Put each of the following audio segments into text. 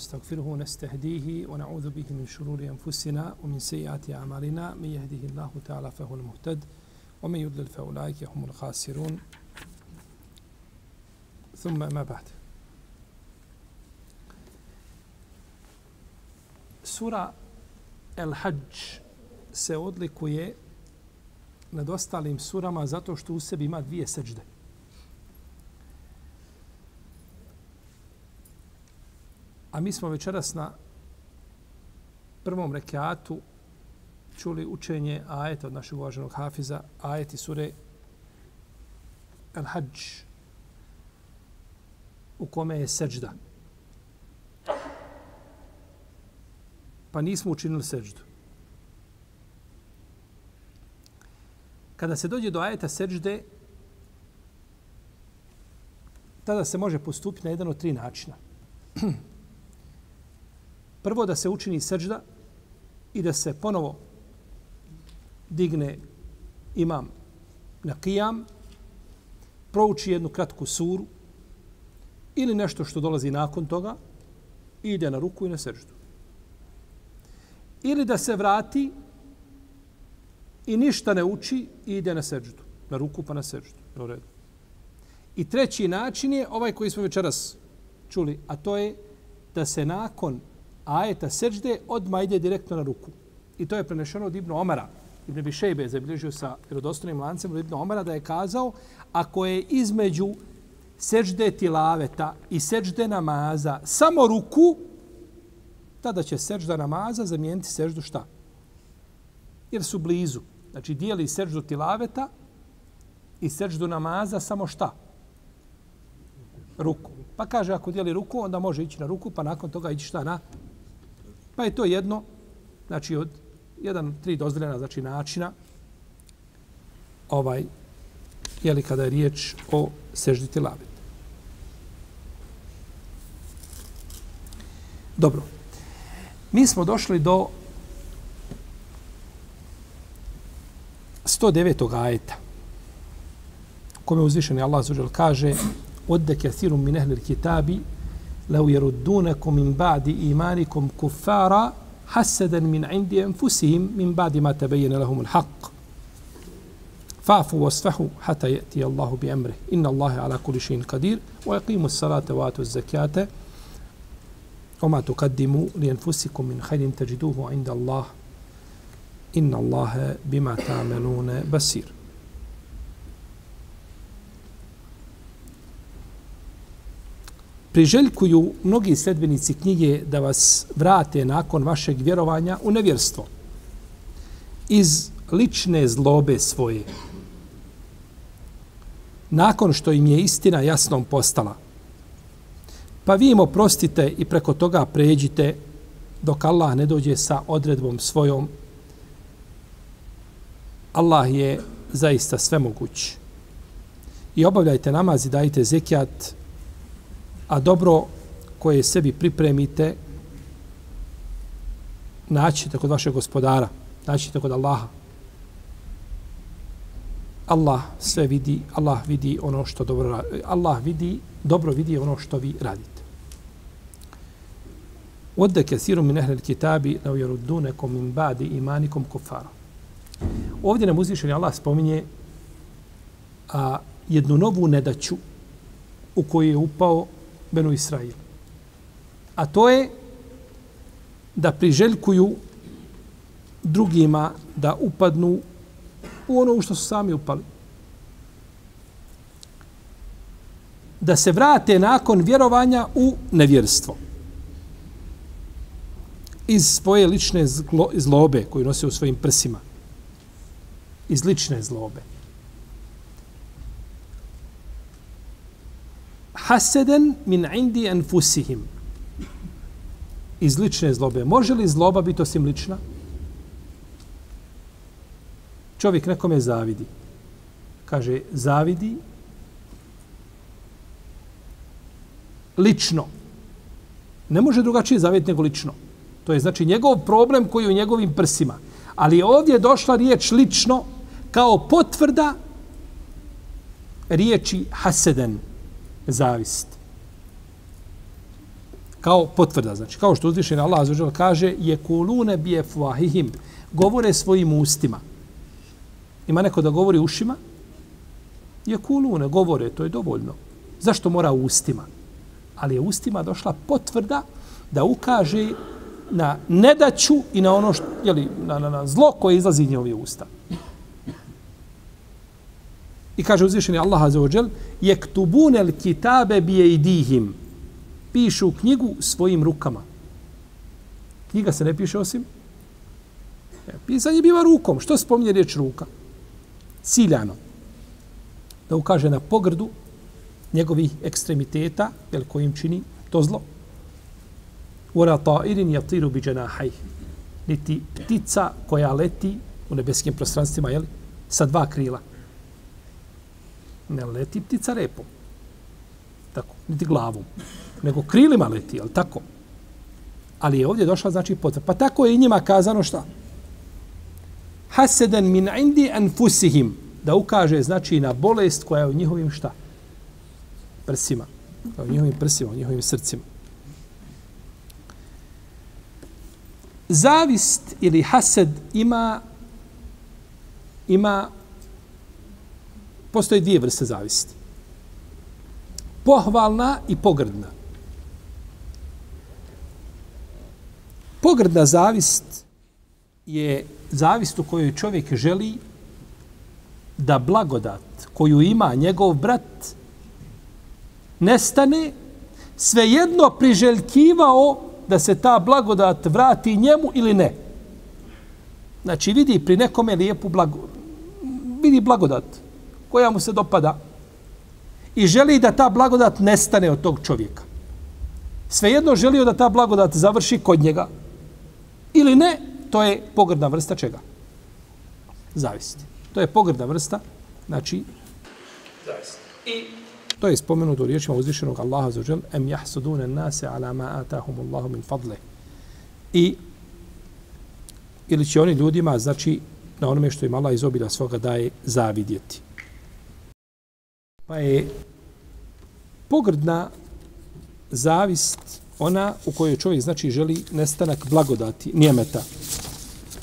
ونستغفره ونستهديه ونعوذ به من شرور أنفسنا ومن سيئات أعمالنا. من يهده الله تعالى فهو المهتد ومن يضلل فأولئك هم الخاسرون. ثم ما بعد. سورة الحج se odlikuje nad ostalim surama zato što u sebi seđde. A mi smo večeras na prvom rekiatu čuli učenje ajeta od našeg uvaženog hafiza, ajeti sure Al-Hajj, u kome je seđda. Pa nismo učinili seđdu. Kada se dođe do ajeta seđde, tada se može postupiti na jedan od tri načina. Prvo da se učini seđda i da se ponovo digne imam na kijam, prouči jednu kratku suru ili nešto što dolazi nakon toga i ide na ruku i na seždu. Ili da se vrati i ništa ne uči i ide na seždu. Na ruku pa na seždu. U redu. I treći način je ovaj koji smo večeras čuli, a to je da se nakon ajeta seđde odmah ide direktno na ruku. I to je prenešeno od Ibnu Omara. Ibn Bišejbe je zabilježio sa vjerodostojnim lancem od Ibnu Omara da je kazao ako je između seđde tilaveta i seđde namaza samo ruku, tada će seđda namaza zamijeniti seđdu šta? Jer su blizu. Znači, dijeli seđdu tilaveta i seđdu namaza samo šta? Ruku. Pa kaže, ako dijeli ruku, onda može ići na ruku, pa nakon toga ići šta na? Pa je to jedno, znači, od jedan, tri dozvoljena, znači, načina, ovaj, jeli kada je riječ o seždi labet. Dobro. Mi smo došli do 109. ajeta kome uzvišeni Allah zađer kaže odde kathirum min ehlil kitabi لو يردونكم من بعد إيمانكم كفارا حسدا من عند أنفسهم من بعد ما تبين لهم الحق. فاعفوا واصفحوا حتى يأتي الله بأمره. إن الله على كل شيء قدير. ويقيم الصلاة وآتوا الزكاة. وما تقدموا لأنفسكم من خير تجدوه عند الله. إن الله بما تعملون بصير. Priželjkuju mnogi sledbenici knjige da vas vrate nakon vašeg vjerovanja u nevjerstvo. Iz lične zlobe svoje. Nakon što im je istina jasnom postala. Pa vi im oprostite i preko toga pređite dok Allah ne dođe sa odredbom svojom Allah je zaista svemoguć. I obavljajte namaz i dajte zekijat, a dobro koje sebi pripremite, naćete kod vašeg gospodara, naćete kod Allaha. Allah sve vidi, Allah vidi ono što dobro Allah vidi, dobro vidi ono što vi radite. Wadda kesiru min ahli kitabi na ujerudunekom min ba'di imanikum kuffara. Ovdje nam uzvišeni Allah spominje a, jednu novu nedaću u koju je upao Benu Israil. A to je da priželjkuju drugima da upadnu u ono u što su sami upali. Da se vrate nakon vjerovanja u nevjerstvo. Iz svoje lične zlobe koju nose u svojim prsima iz lične zlobe. Haseden min indi anfusihim. Iz lične zlobe. Može li zloba biti osim lična? Čovjek nekome zavidi. Kaže, zavidi lično. Ne može drugačije zavidjeti nego lično. To je znači njegov problem koji je u njegovim prsima. Ali ovdje je došla riječ lično kao potvrda riječi haseden zavist. Kao potvrda, znači, kao što uzvišen Allah azuđel kaže, je kulune bi efuahihim, govore svojim ustima. Ima neko da govori ušima? Je kulune, govore, to je dovoljno. Zašto mora ustima? Ali je ustima došla potvrda da ukaže na nedaću i na ono što, jeli, na, na, na zlo koje izlazi iz njove usta. I kaže uzvišeni Allah Azza ođel, Jal, kitabe bije idihim. Pišu knjigu svojim rukama. Knjiga se ne piše osim. E, pisanje biva rukom. Što spominje riječ ruka? Ciljano. Da ukaže na pogrdu njegovih ekstremiteta, jel kojim čini to zlo. Ura ta'irin jatiru bi dženahaj. Niti ptica koja leti u nebeskim prostranstvima, jel? Sa dva krila. Ne leti ptica repom. Tako, niti glavom. Nego krilima leti, jel tako? Ali je ovdje došla, znači, potvrda. Pa tako je i njima kazano šta? Haseden min indi anfusihim. Da ukaže, znači, na bolest koja je u njihovim šta? Prsima. U njihovim prsima, u njihovim srcima. zavist ili hased ima ima postoje dvije vrste zavisti. Pohvalna i pogrdna. Pogrdna zavist je zavist u kojoj čovjek želi da blagodat koju ima njegov brat nestane svejedno priželjkivao da se ta blagodat vrati njemu ili ne. Znači vidi pri nekome lijepu blago, vidi blagodat koja mu se dopada i želi da ta blagodat nestane od tog čovjeka. Svejedno želio da ta blagodat završi kod njega ili ne, to je pogrdna vrsta čega? Zavisti. To je pogrdna vrsta, znači, zavisti. I To je spomenuto u riječima uzvišenog Allaha za žel, em jahsudune nase ala ma atahum Allahu min fadle. I ili će oni ljudima, znači, na onome što im Allah iz obila svoga daje, zavidjeti. Pa je pogrdna zavist ona u kojoj čovjek, znači, želi nestanak blagodati, nijemeta,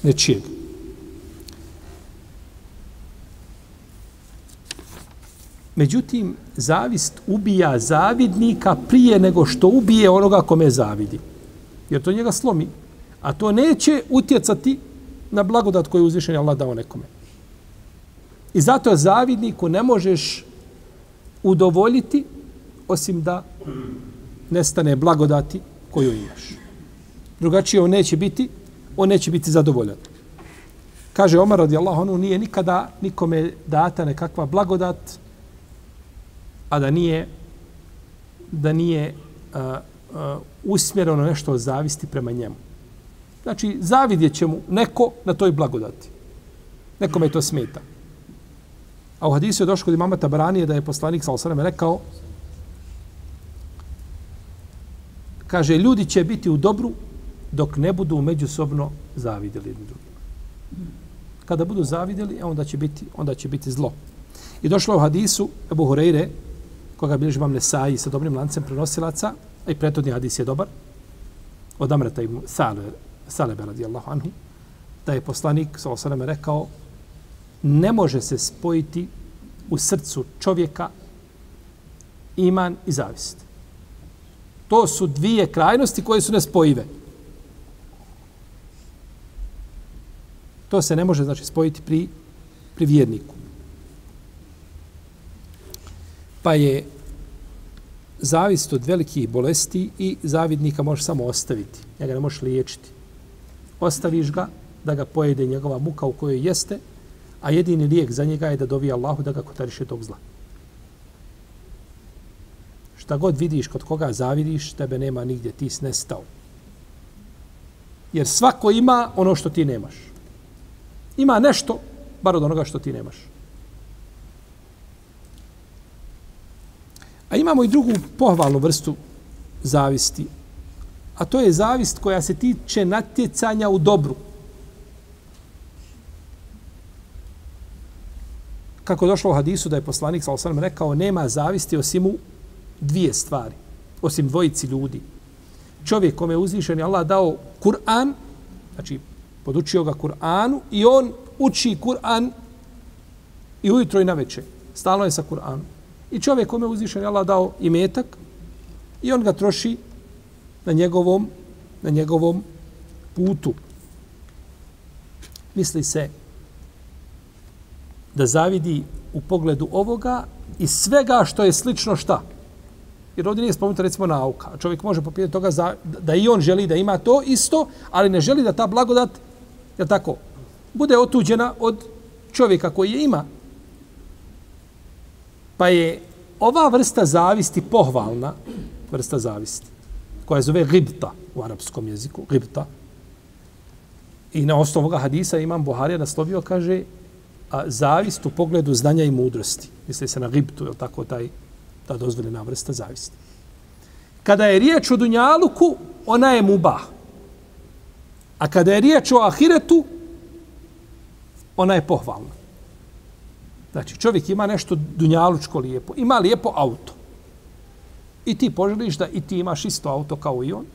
nečijeg. Međutim, zavist ubija zavidnika prije nego što ubije onoga kome zavidi. Jer to njega slomi. A to neće utjecati na blagodat koju uzvišen Allah dao nekome. I zato zavidniku ne možeš udovoljiti osim da nestane blagodati koju imaš. Drugačije on neće biti, on neće biti zadovoljan. Kaže Omar radijallahu anhu, nije nikada nikome data nekakva blagodat, a da nije da nije a, a, usmjereno nešto od zavisti prema njemu. Znači, zavidjet će mu neko na toj blagodati. Nekome to smeta. A u hadisu je došlo kod imama Tabaranije da je poslanik sa osaname rekao kaže, ljudi će biti u dobru dok ne budu međusobno zavidjeli jedni drugima. Kada budu zavidjeli, onda će biti, onda će biti zlo. I došlo u hadisu Ebu Hureyre, koga bilježi vam Nesaji sa dobrim lancem prenosilaca, a i pretodni hadis je dobar, od Amrata i Salebe, Salebe radijallahu anhu, da je poslanik, sa osaname, rekao, ne može se spojiti u srcu čovjeka iman i zavist. To su dvije krajnosti koje su nespojive. To se ne može znači spojiti pri, pri vjerniku. pa je zavist od velikih bolesti i zavidnika možeš samo ostaviti. Njega ne možeš liječiti. Ostaviš ga da ga pojede njegova muka u kojoj jeste, a jedini lijek za njega je da dovi Allahu da ga kotariše tog zla. Šta god vidiš kod koga zavidiš, tebe nema nigdje, ti si nestao. Jer svako ima ono što ti nemaš. Ima nešto, bar od onoga što ti nemaš. A imamo i drugu pohvalnu vrstu zavisti. A to je zavist koja se tiče natjecanja u dobru. Kako došlo u hadisu da je poslanik sa osam rekao nema zavisti osim u dvije stvari, osim dvojici ljudi. Čovjek kome je uzvišen Allah dao Kur'an, znači podučio ga Kur'anu i on uči Kur'an i ujutro i na večer. Stalno je sa Kur'anom. I čovjek kome je uzvišen Allah dao imetak i on ga troši na njegovom, na njegovom putu. Misli se da zavidi u pogledu ovoga i svega što je slično šta. Jer ovdje nije spomenuta recimo nauka. Čovjek može popijeti toga za, da i on želi da ima to isto, ali ne želi da ta blagodat, je tako, bude otuđena od čovjeka koji je ima. Pa je ova vrsta zavisti pohvalna, vrsta zavisti, koja zove gibta u arapskom jeziku, gibta. I na osnovu ovoga hadisa imam Buharija naslovio, kaže, a, zavist u pogledu znanja i mudrosti. Misli se na gibtu, je tako, taj, ta dozvoljena vrsta zavisti. Kada je riječ o Dunjaluku, ona je mubah. A kada je riječ o Ahiretu, ona je pohvalna. Znači, čovjek ima nešto dunjalučko lijepo, ima lijepo auto. I ti poželiš da i ti imaš isto auto kao i on,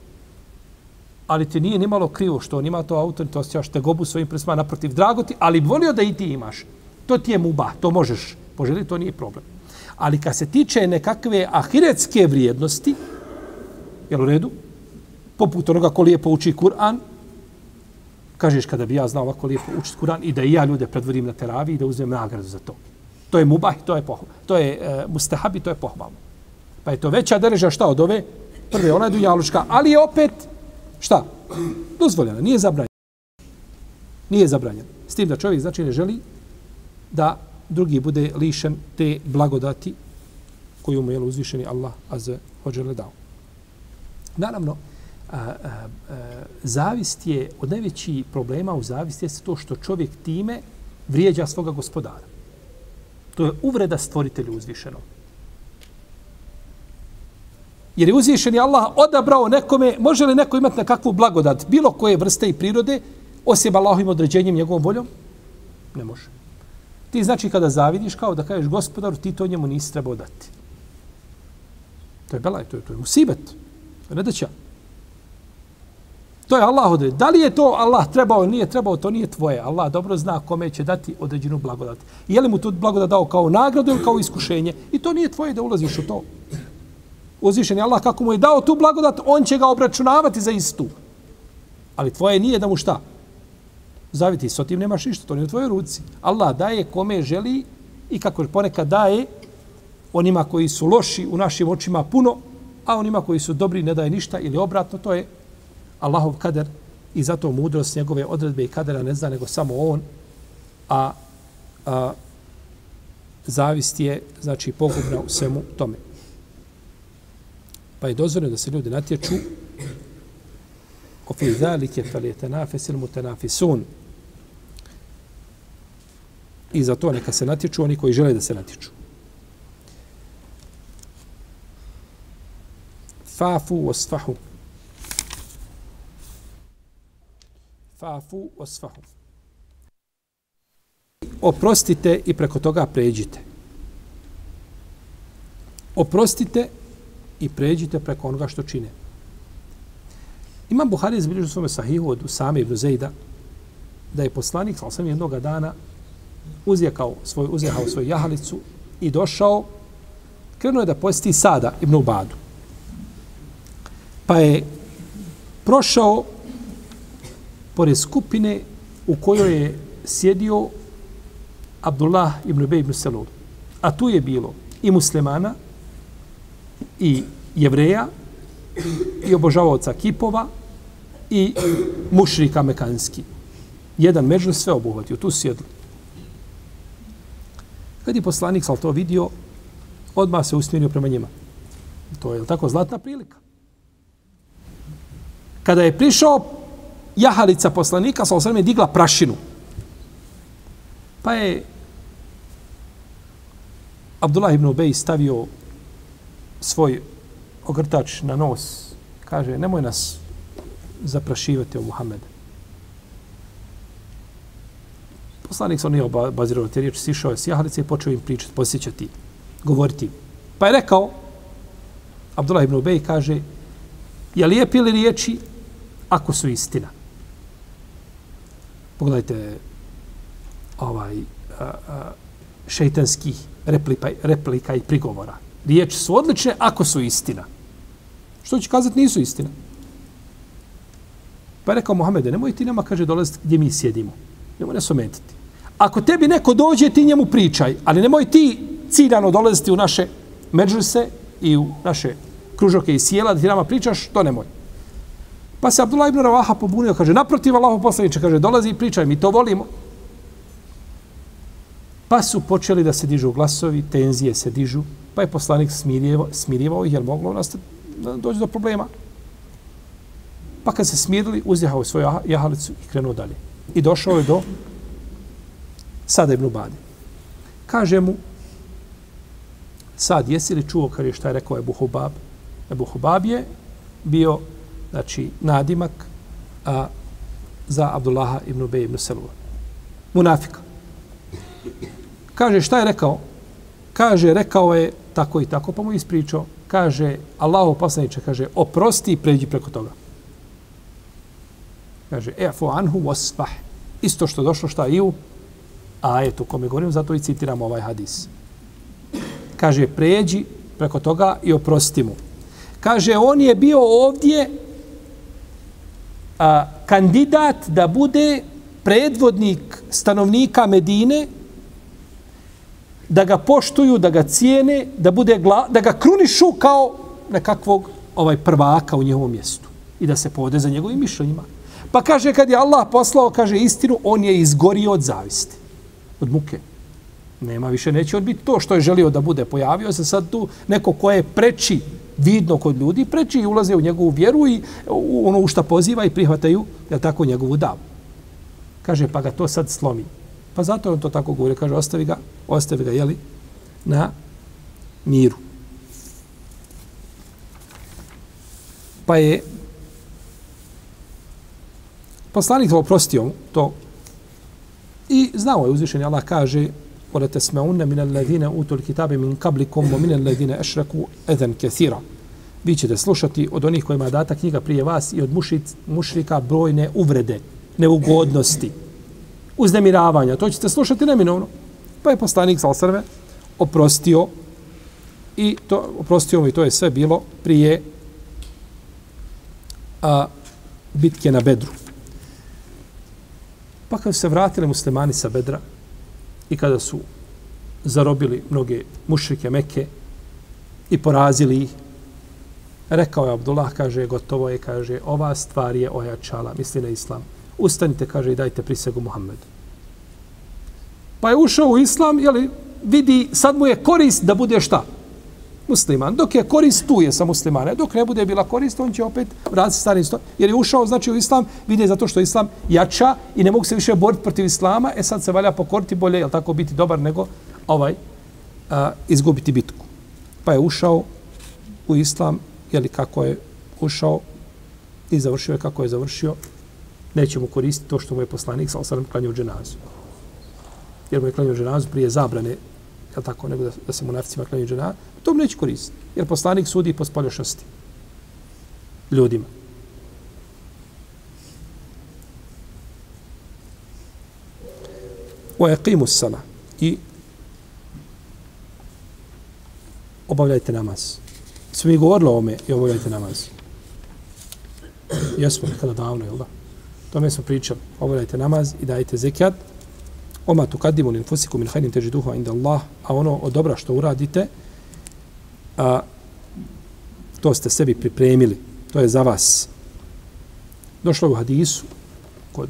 ali ti nije nimalo krivo što on ima to auto, to osjećaš tegobu svojim prsima naprotiv drago ti, ali volio da i ti imaš. To ti je muba, to možeš Poželi, to nije problem. Ali kad se tiče nekakve ahiretske vrijednosti, jel u redu? Poput onoga ko lijepo uči Kur'an, kažeš kada bi ja znao ovako lijepo učiti Kur'an i da i ja ljude predvodim na teravi i da uzmem nagradu za to. To je mubah, to je pohval. To je e, uh, mustahabi, to je pohvalno. Pa je to veća dereža šta od ove? Prve, ona je dunjaluška, ali je opet šta? Dozvoljeno, nije zabranjeno. Nije zabranjeno. S tim da čovjek znači ne želi da drugi bude lišen te blagodati koju mu je uzvišeni Allah azze hođele dao. Naravno, a, a, a, zavist je, od najvećih problema u zavisti je to što čovjek time vrijeđa svoga gospodara. To je uvreda stvoritelju uzvišenom. Jer je uzvišeni Allah odabrao nekome, može li neko imati nekakvu blagodat, bilo koje vrste i prirode, osim Allahovim određenjem, njegovom voljom? Ne može. Ti znači kada zavidiš, kao da kažeš gospodaru, ti to njemu nisi trebao dati. To je belaj, to je, to je musibet. To je nedaća. To je Allah odredio. Da li je to Allah trebao ili nije trebao, to nije tvoje. Allah dobro zna kome će dati određenu blagodat. I je li mu tu blagodat dao kao nagradu ili kao iskušenje? I to nije tvoje da ulaziš u to. Uzvišen je Allah kako mu je dao tu blagodat, on će ga obračunavati za istu. Ali tvoje nije da mu šta? Zaviti, s tim nemaš ništa, to nije u tvojoj ruci. Allah daje kome želi i kako ponekad daje onima koji su loši u našim očima puno, a onima koji su dobri ne daje ništa ili obratno, to je Allahov kader i zato mudrost njegove odredbe i kadera ne zna nego samo on, a, a zavist je, znači, pogubna u svemu tome. Pa je dozvoljeno da se ljudi natječu ofi zalike falijete il mutenafisun. I za to neka se natječu oni koji žele da se natječu. Fafu osfahu. Fafu osfahu. Oprostite i preko toga pređite. Oprostite i pređite preko onoga što čine. Imam Buhari izbilježu svome sahihu od Usame ibn Zejda da je poslanik, sal sam jednoga dana, uzjekao svoj, uzjehao svoju jahalicu i došao, krenuo je da posjeti Sada ibn Ubadu. Pa je prošao pored skupine u kojoj je sjedio Abdullah ibn Ubej ibn Selul. A tu je bilo i muslimana i jevreja i obožavaoca kipova i mušrika mekanski. Jedan među sve obuhvatio, tu sjedli. Kad je poslanik sal to vidio, odmah se usmjerio prema njima. To je tako zlatna prilika. Kada je prišao jahalica poslanika, sa osrme digla prašinu. Pa je Abdullah ibn Ubej stavio svoj ogrtač na nos, kaže, nemoj nas zaprašivati o Muhammedu. Poslanik se on nije obazirao te riječi, sišao je s jahalice i počeo im pričati, posjećati, govoriti. Pa je rekao, Abdullah ibn Ubej kaže, je lijepi li riječi ako su istina? Pogledajte ovaj a, a, šeitanskih replika, replika i prigovora. Riječi su odlične ako su istina. Što će kazati nisu istina? Pa je rekao Mohamede, nemoj ti nama, kaže, dolaziti gdje mi sjedimo. Nemoj nas ometiti. Ako tebi neko dođe, ti njemu pričaj, ali nemoj ti ciljano dolaziti u naše međuse i u naše kružoke i sjela da ti nama pričaš, to nemoj. Pa se Abdullah ibn Ravaha pobunio, kaže, naprotiv Allahu poslaniče, kaže, dolazi i pričaj, mi to volimo. Pa su počeli da se dižu glasovi, tenzije se dižu, pa je poslanik smirjevo, smirjevao ih, jer moglo nastati doći do problema. Pa kad se smirili, uzjehao svoju jahalicu i krenuo dalje. I došao je do Sada ibn Ubade. Kaže mu, sad, jesi li čuo kad je šta je rekao Ebu Hubab? Ebu Hubab je bio, znači, nadimak a, za Abdullaha ibn Ubej ibn Selula. Munafika. Kaže, šta je rekao? Kaže, rekao je tako i tako, pa mu ispričao. Kaže, Allahu poslaniče, kaže, oprosti i pređi preko toga. Kaže, efu anhu wasfah. Isto što došlo šta i u ajetu kome govorim, zato i citiram ovaj hadis. Kaže, pređi preko toga i oprosti mu. Kaže, on je bio ovdje a, kandidat da bude predvodnik stanovnika Medine, da ga poštuju, da ga cijene, da, bude gla, da ga krunišu kao nekakvog ovaj prvaka u njegovom mjestu i da se povode za njegovim mišljenjima. Pa kaže, kad je Allah poslao, kaže istinu, on je izgorio od zavisti od muke. Nema više, neće on biti to što je želio da bude. Pojavio se sad tu neko ko je preči vidno kod ljudi, preči i ulaze u njegovu vjeru i u ono u šta poziva i prihvataju, da tako, njegovu davu. Kaže, pa ga to sad slomi. Pa zato on to tako govori. Kaže, ostavi ga, ostavi ga, jeli, na miru. Pa je poslanik to oprostio to I znao je uzvišeni Allah kaže وَلَا تَسْمَعُنَّ مِنَ الَّذِينَ أُوتُوا الْكِتَابِ مِنْ قَبْلِكُمْ وَمِنَ الَّذِينَ أَشْرَكُوا اَذًا كَثِيرًا Vi ćete slušati od onih kojima je data knjiga prije vas i od mušic, mušrika brojne uvrede, neugodnosti, uznemiravanja. To ćete slušati neminovno. Pa je poslanik Salsarve oprostio i to, oprostio mu i to je sve bilo prije a, bitke na Bedru. Pa kad se vratili muslimani sa Bedra i kada su zarobili mnoge mušrike Meke i porazili ih, rekao je Abdullah, kaže, gotovo je, kaže, ova stvar je ojačala, misli na islam. Ustanite, kaže, i dajte prisegu Muhammedu. Pa je ušao u islam, jeli, vidi, sad mu je korist da bude šta? musliman. Dok je korist tu je sa muslimane. Dok ne bude bila korist, on će opet vratiti stari isto. Jer je ušao, znači, u islam, vidi zato što islam jača i ne mogu se više boriti protiv islama, e sad se valja pokoriti bolje, jel tako, biti dobar nego ovaj a, izgubiti bitku. Pa je ušao u islam, jeli kako je ušao i završio je kako je završio, neće mu koristiti to što mu je poslanik, sa osadom klanio dženazu. Jer mu je klanio dženazu prije zabrane je tako, nego da, da se munaficima klanio dženazu, to mu neće koristiti. Jer poslanik sudi po spoljošnosti ljudima. O eqimu sana i obavljajte namaz. Svi mi govorili o ome i obavljajte namaz. Jesmo nekada davno, jel da? Tome smo pričali. Obavljajte namaz i dajte zekijat. Oma tu kadimu lin fusiku min hajnim teži duha inda Allah, a ono od dobra što uradite, a, to ste sebi pripremili, to je za vas. Došlo u hadisu kod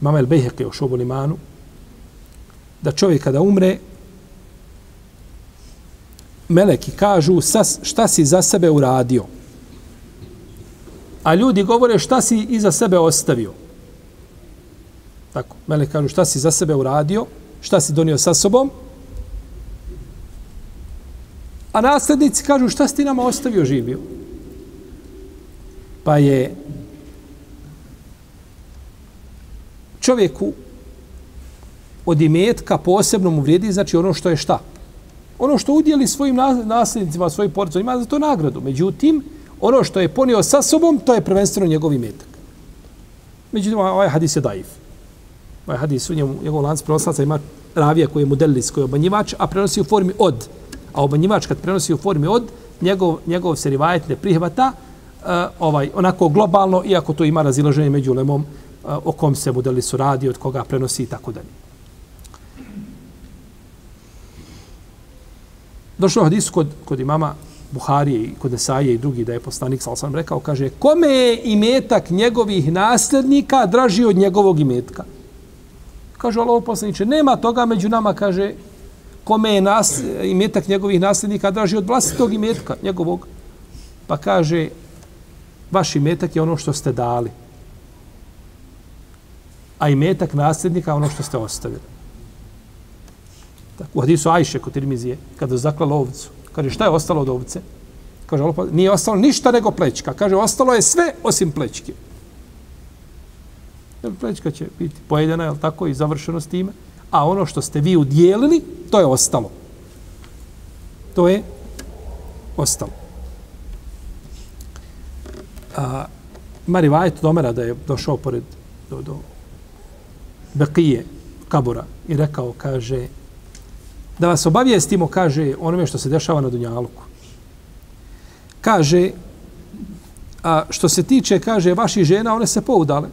imama El Bejheke u šobu limanu, da čovjek kada umre, meleki kažu šta si za sebe uradio. A ljudi govore šta si iza sebe ostavio. Tako, melek kažu šta si za sebe uradio, šta si donio sa sobom. A nasljednici kažu šta si ti nama ostavio živio. Pa je čovjeku od imetka posebno mu vrijedi, znači ono što je šta? ono što udjeli svojim nasljednicima, svojim porodicama, ima za to nagradu. Međutim, ono što je ponio sa sobom, to je prvenstveno njegov imetak. Međutim, ovaj, ovaj hadis je daif. Ovaj hadis u njemu, njegov lanac prenoslaca ima ravija koji je modelis, koji je obanjivač, a prenosi u formi od. A obanjivač kad prenosi u formi od, njegov, njegov se rivajet ne prihvata uh, ovaj, onako globalno, iako to ima razilaženje među lemom uh, eh, o kom se modelisu radi, od koga prenosi i tako dalje. Došlo hadis kod, kod imama Buharije i kod Esaije i drugi da je poslanik sa osam rekao, kaže, kome je imetak njegovih nasljednika draži od njegovog imetka? Kaže, Allaho poslaniče, nema toga među nama, kaže, kome je nas, imetak njegovih nasljednika draži od vlastitog imetka njegovog. Pa kaže, vaš imetak je ono što ste dali. A imetak nasljednika ono što ste ostavili. Tako, u hadisu Ajše kod Tirmizije, kada je zaklala ovcu, kaže, šta je ostalo od ovce? Kaže, pa, nije ostalo ništa nego plećka. Kaže, ostalo je sve osim plećke. Plećka će biti pojedena, je tako, i završeno s time. A ono što ste vi udjelili, to je ostalo. To je ostalo. A, Mari Vajet Domera da je došao pored do, do Bekije, Kabura, i rekao, kaže, da vas obavijestimo, kaže, onome što se dešava na Dunjaluku. Kaže, a što se tiče, kaže, vaših žena, one se poudale.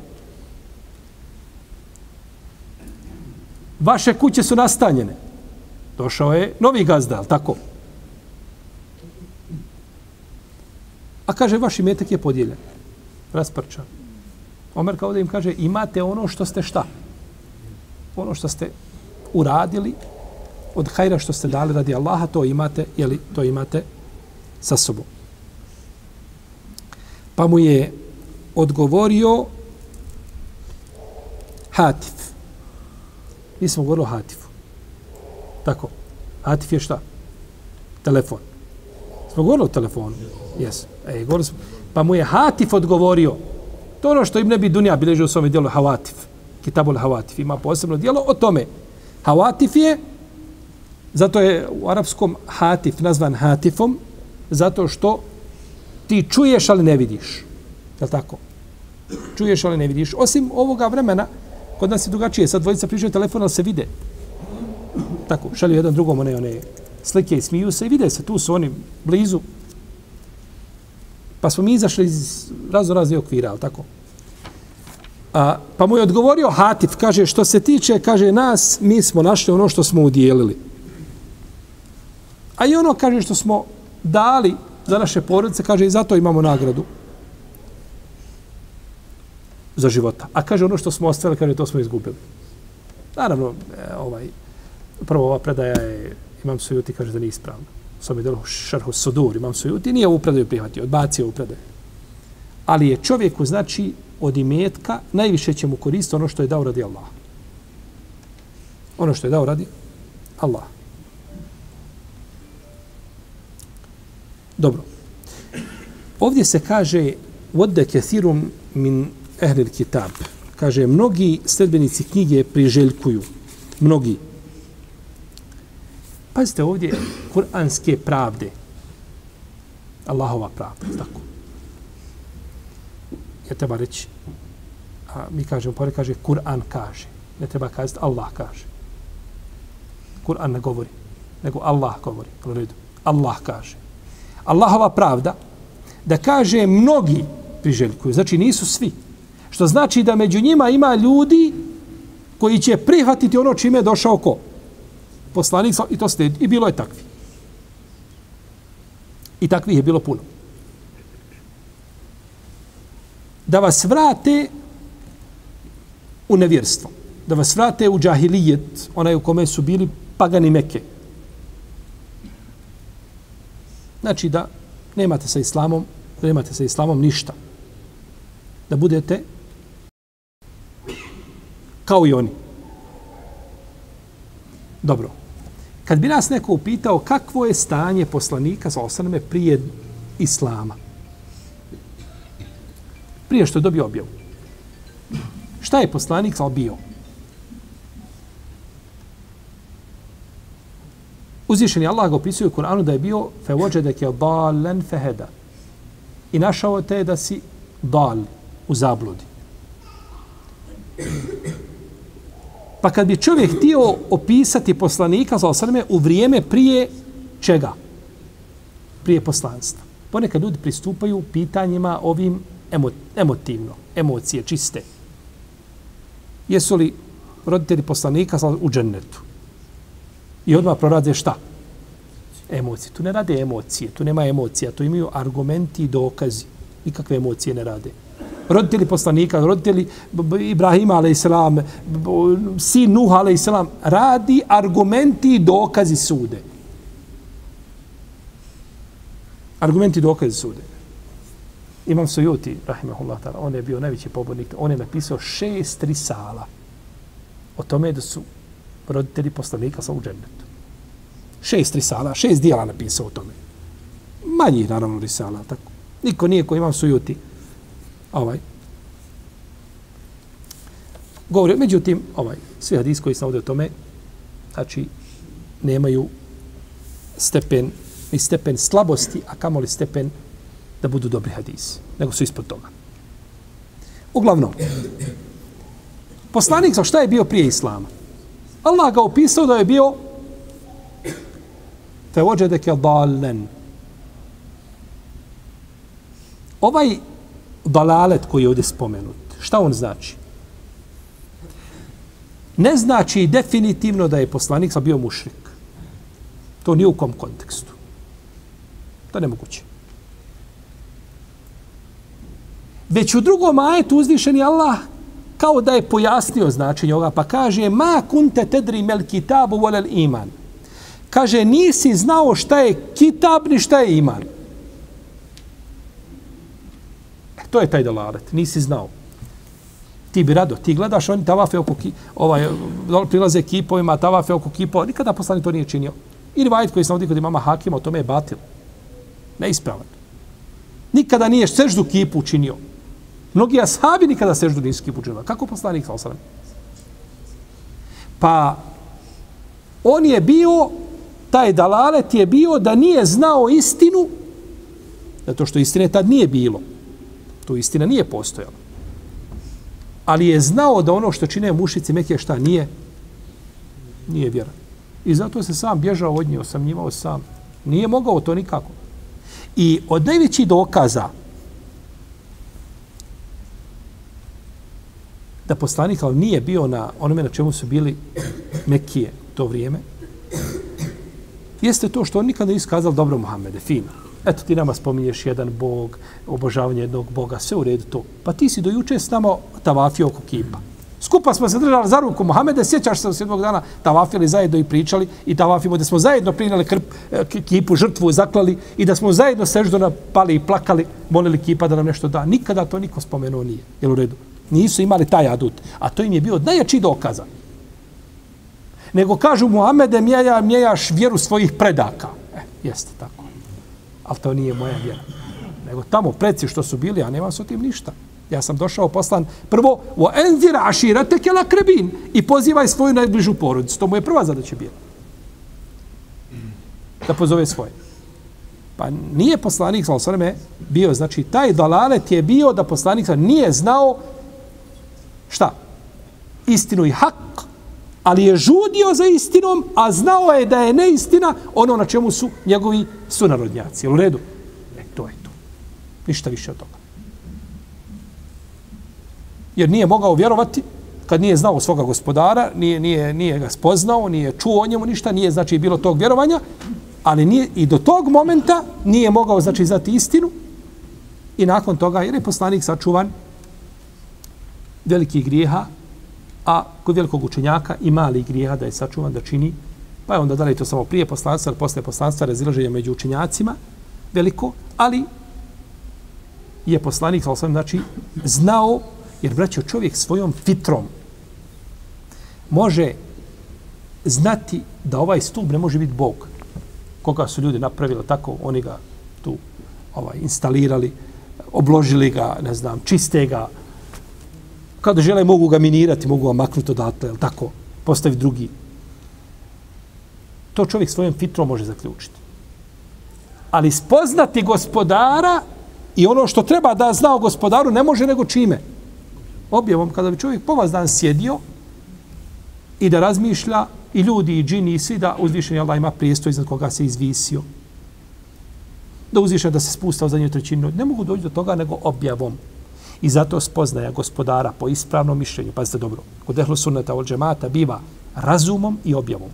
Vaše kuće su nastanjene. Došao je novi gazda, ali tako? A kaže, vaš imetak je podijeljen. Rasprčan. Omer kao da im kaže, imate ono što ste šta? Ono što ste uradili od hajra što ste dali radi Allaha, to imate, jeli, to imate sa sobom. Pa mu je odgovorio Hatif. Mi smo govorili o Hatifu. Tako. Hatif je šta? Telefon. Smo govorili o telefonu. Yes. E, govorili smo. Pa mu je Hatif odgovorio. To ono što im ne bi Dunja bilježio u svome dijelu Hawatif. Kitabul Hawatif. Ima posebno dijelo o tome. Hawatif je Zato je u arapskom hatif nazvan hatifom, zato što ti čuješ, ali ne vidiš. Je tako? Čuješ, ali ne vidiš. Osim ovoga vremena, kod nas je drugačije. Sad dvojica pričaju telefon, ali se vide. Tako, šalju jedan drugom one, one slike i smiju se i vide se. Tu su oni blizu. Pa smo mi izašli iz razno razne okvira, ali tako? A, pa mu je odgovorio Hatif, kaže, što se tiče, kaže, nas, mi smo našli ono što smo udjelili. A i ono, kaže, što smo dali za naše porodice, kaže, i zato imamo nagradu za života. A kaže, ono što smo ostali, kaže, to smo izgubili. Naravno, e, ovaj, prvo ova predaja je, imam sujuti, kaže da nije ispravno. Sam je delo šarhu sudur, imam sujuti, nije ovu predaju prihvatio, odbacio ovu predaju. Ali je čovjeku, znači, od imetka, najviše će mu koristiti ono što je dao radi Allah. Ono što je dao radi Allah. Dobro. Ovdje se kaže vodde kethirum min ehlil kitab. Kaže, mnogi sledbenici knjige priželjkuju. Mnogi. Pazite ovdje, kuranske pravde. Allahova pravda, tako. Ja treba reći, a mi kažemo, pore kaže, Kur'an kaže. Ne treba kazati, Allah kaže. Kur'an ne govori, nego Allah govori. Allah kaže. Allahova pravda, da kaže mnogi priželjkuju, znači nisu svi. Što znači da među njima ima ljudi koji će prihvatiti ono čime je došao ko? Poslanik i to ste I bilo je takvi. I takvih je bilo puno. Da vas vrate u nevjerstvo. Da vas vrate u džahilijet, onaj u kome su bili pagani meke. Znači da nemate sa islamom, nemate sa islamom ništa. Da budete kao i oni. Dobro. Kad bi nas neko upitao kakvo je stanje poslanika sa osaname prije islama, prije što je dobio objavu, šta je poslanik sa bio? Uzvišeni Allah ga opisuje u Kur'anu da je bio fevođedek je dalen feheda. I našao te da si dal u zabludi. Pa kad bi čovjek htio opisati poslanika za osrme u vrijeme prije čega? Prije poslanstva. Ponekad ljudi pristupaju pitanjima ovim emo, emotivno, emocije čiste. Jesu li roditelji poslanika u džennetu? I odmah prorade šta? Emocije. Tu ne rade emocije, tu nema emocija, tu imaju argumenti i dokazi. Nikakve emocije ne rade. Roditelji poslanika, roditelji Ibrahima, a.s., sin Nuh, a.s., radi argumenti i dokazi sude. Argumenti i dokazi sude. Imam Sujuti, rahimahullah on je bio najveći pobornik, on je napisao šest risala o tome da su roditelji poslanika sa u džennetu. Šest risala, šest dijela napisao o tome. Manji, naravno, risala, tako. Niko nije ko imam Sujuti. Ovaj. Govori, međutim, ovaj, svi hadis koji sam ovdje o tome, znači, nemaju stepen, ni stepen slabosti, a kamoli stepen da budu dobri hadisi, nego su ispod toga. Uglavnom, poslanik sa šta je bio prije Islama? Allah ga opisao da je bio te ođedek je dalen. Ovaj dalalet koji je ovdje spomenut, šta on znači? Ne znači definitivno da je poslanik sa bio mušrik. To nije u kom kontekstu. To je nemoguće. Već u drugom ajetu uzvišeni Allah kao da je pojasnio značenje ovoga, pa kaže ma kunte tedri mel kitabu volel iman. Kaže, nisi znao šta je kitab ni šta je iman. E, to je taj delalet, nisi znao. Ti bi rado, ti gledaš, oni tavafe oko ki, ovaj, prilaze kipovima, tavafe oko kipova, nikada poslani to nije činio. Ili vajt koji se navodi kod imama Hakima, o tome je batil. Neispravan. Nikada nije seždu kipu učinio. Mnogi ashabi nikada seždu nisu kipu učinili. Kako poslanik sa osanem? Pa, on je bio, taj dalalet je bio da nije znao istinu, zato što istine tad nije bilo. To istina nije postojala. Ali je znao da ono što čine mušici Mekije šta nije, nije vjera. I zato se sam bježao od nje, osamnjivao sam. Nije mogao to nikako. I od najvećih dokaza da poslanik ali nije bio na onome na čemu su bili Mekije to vrijeme, jeste to što on nikada nije iskazal dobro Muhammede, fino. Eto ti nama spominješ jedan bog, obožavanje jednog boga, sve u redu to. Pa ti si dojuče s nama tavafio oko kipa. Skupa smo se držali za ruku Mohamede, sjećaš se u sedmog dana, tavafili zajedno i pričali i tavafimo da smo zajedno prinjali krp, e, kipu, žrtvu, zaklali i da smo zajedno seždo napali i plakali, molili kipa da nam nešto da. Nikada to niko spomenuo nije. Jel u redu? Nisu imali taj adut. A to im je bio najjači dokaza. Nego kažu Muhammede, mijeja, mijejaš vjeru svojih predaka. E, jeste tako. Ali to nije moja vjera. Nego tamo preci što su bili, a nema s tim ništa. Ja sam došao poslan prvo u enzira aširate kela krebin i pozivaj svoju najbližu porodicu. To mu je prva zadaća bila. Da pozove svoje. Pa nije poslanik sa osrme bio, znači taj dalalet je bio da poslanik nije znao šta? Istinu i hak, ali je žudio za istinom, a znao je da je neistina ono na čemu su njegovi sunarodnjaci. U redu? E, to je to. Ništa više od toga jer nije mogao vjerovati kad nije znao svoga gospodara, nije, nije, nije ga spoznao, nije čuo o njemu ništa, nije znači bilo tog vjerovanja, ali nije, i do tog momenta nije mogao znači znati istinu i nakon toga jer je poslanik sačuvan veliki grijeha, a kod velikog učenjaka i mali grijeha da je sačuvan da čini, pa je onda da to samo prije poslanstva, ali posle poslanstva razilaženje među učenjacima, veliko, ali je poslanik, znači, znao Jer, braćo, čovjek svojom fitrom može znati da ovaj stup ne može biti Bog. Koga su ljudi napravili tako, oni ga tu ovaj, instalirali, obložili ga, ne znam, čiste ga. Kada žele, mogu ga minirati, mogu ga maknuti odatle, tako, postaviti drugi. To čovjek svojom fitrom može zaključiti. Ali spoznati gospodara i ono što treba da zna o gospodaru ne može nego čime? Objavom, kada bi čovjek po vas dan sjedio i da razmišlja i ljudi i džini i svi da uzvišenje Allah ima prijestoj iznad koga se izvisio. Da uzvišen da se spustao za nju trećinu. Ne mogu doći do toga nego objavom. I zato spoznaja gospodara po ispravnom mišljenju, pazite dobro, kod ehlu sunnata od džemata biva razumom i objavom.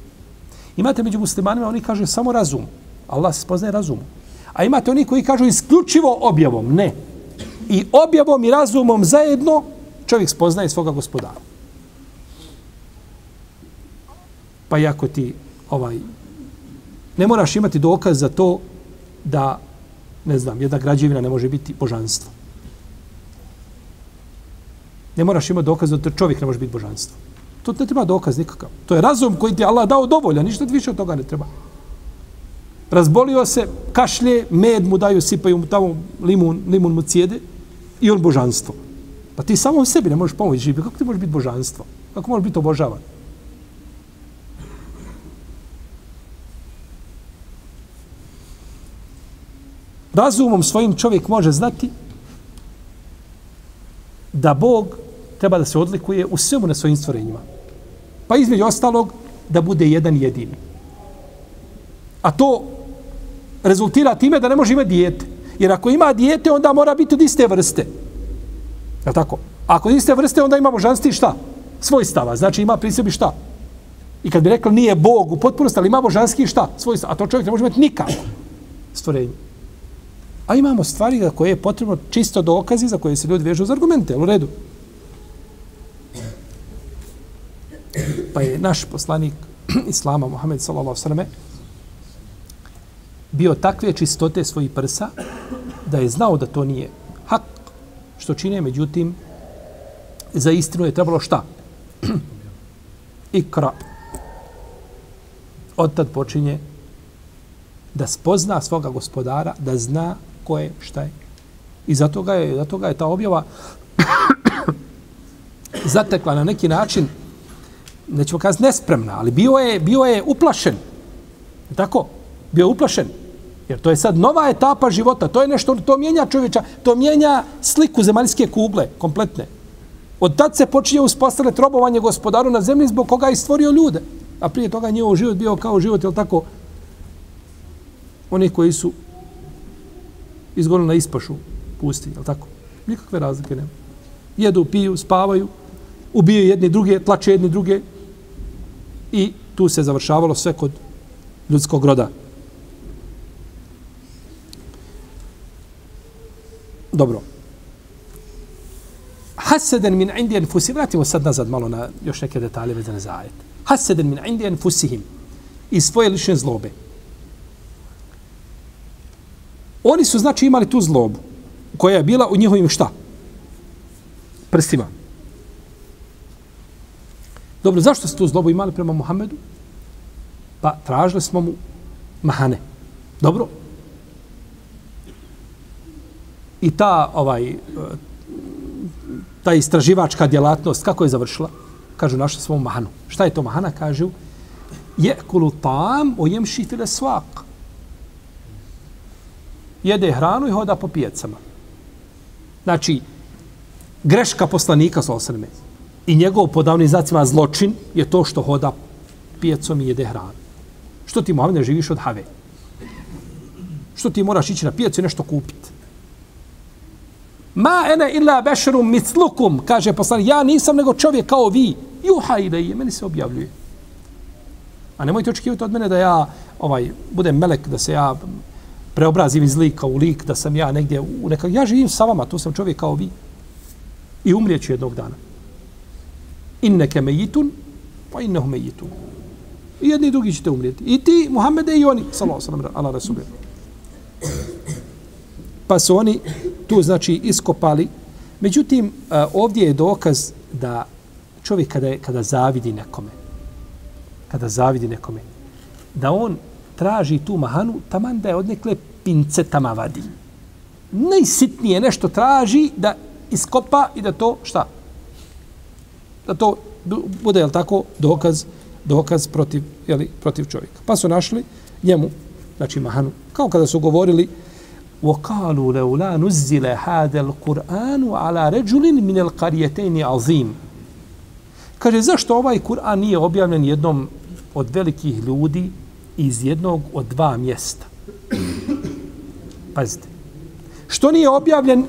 Imate među muslimanima, oni kažu samo razum. Allah se spoznaje razumom. A imate oni koji kažu isključivo objavom. Ne. I objavom i razumom zajedno čovjek spoznaje svoga gospodara. Pa jako ti ovaj ne moraš imati dokaz za to da ne znam, jedna građevina ne može biti božanstvo. Ne moraš imati dokaz da čovjek ne može biti božanstvo. To ne treba dokaz nikakav. To je razum koji ti Allah dao dovoljan, ništa više od toga ne treba. Razbolio se, kašlje, med mu daju, sipaju mu tamo limun, limun mu cijede i on božanstvo. Pa ti samo sebi ne možeš pomoći živi. Kako ti možeš biti božanstvo? Kako možeš biti obožavan? Razumom svojim čovjek može znati da Bog treba da se odlikuje u svemu na svojim stvorenjima. Pa između ostalog, da bude jedan jedini. A to rezultira time da ne može imati dijete. Jer ako ima dijete, onda mora biti od iste vrste. Je tako? Ako od iste vrste, onda ima božanstvo i šta? Svoj stava. Znači ima pri sebi šta? I kad bi rekli nije Bog u potpunosti, ali ima božanski šta? Svoj stava. A to čovjek ne može imati nikako stvorenje. A imamo stvari za koje je potrebno čisto dokazi za koje se ljudi vežu za argumente. U redu. Pa je naš poslanik Islama, Muhammed sallallahu sallam, bio takve čistote svojih prsa da je znao da to nije hak što čine, međutim, za istinu je trebalo šta? Ikra. Od tad počinje da spozna svoga gospodara, da zna ko je, šta je. I zato ga je, zato ga je ta objava zatekla na neki način, nećemo kazati nespremna, ali bio je, bio je uplašen. Tako? Bio je uplašen. Jer to je sad nova etapa života. To je nešto, to mijenja čovječa, to mijenja sliku zemaljske kugle, kompletne. Od tad se počinje uspostavljati robovanje gospodaru na zemlji zbog koga je stvorio ljude. A prije toga njihov život bio kao život, je tako, oni koji su izgonili na ispašu pusti, je tako? Nikakve razlike nema. Jedu, piju, spavaju, ubijaju jedni druge, tlače jedni druge i tu se završavalo sve kod ljudskog roda. Dobro. Haseden min indi enfusihim. Vratimo sad nazad malo na još neke detalje vezane za ajet. Haseden min indi enfusihim. Iz svoje lične zlobe. Oni su znači imali tu zlobu koja je bila u njihovim šta? Prstima. Dobro, zašto su tu zlobu imali prema Muhammedu? Pa tražili smo mu mahane. Dobro, i ta ovaj ta istraživačka djelatnost kako je završila kažu našli smo mahanu šta je to mahana kažu je kulu tam o jemši šifile svak jede hranu i hoda po pijacama znači greška poslanika sa osrme i njegov podavni zacima zločin je to što hoda pijacom i jede hranu što ti Mohamed ne živiš od have što ti moraš ići na pijacu i nešto kupiti Ma ene illa bešerum mitlukum, kaže poslanik, ja nisam nego čovjek kao vi. Juha i je, meni se objavljuje. A nemojte očekivati od mene da ja ovaj budem melek, da se ja preobrazim iz lika u lik, da sam ja negdje u nekak... Ja živim sa vama, tu sam čovjek kao vi. I umrijeću jednog dana. Inneke mejitun, pa innehu mejitun. I jedni i drugi ćete umrijeti. I ti, Muhammede, i oni, sallahu sallam, ala rasulih pa su oni tu znači iskopali. Međutim, e, ovdje je dokaz da čovjek kada, je, kada zavidi nekome, kada zavidi nekome, da on traži tu mahanu, taman da je odnekle pincetama vadi. Najsitnije nešto traži da iskopa i da to, šta? Da to bude, jel tako, dokaz dokaz protiv, jeli, protiv čovjeka. Pa su našli njemu, znači Mahanu, kao kada su govorili وقالوا لولا نزل هذا القرآن على رجل من القريتين عظيم Kaže, zašto ovaj Kur'an nije objavljen jednom od velikih ljudi iz jednog od dva mjesta? Pazite. Što nije objavljen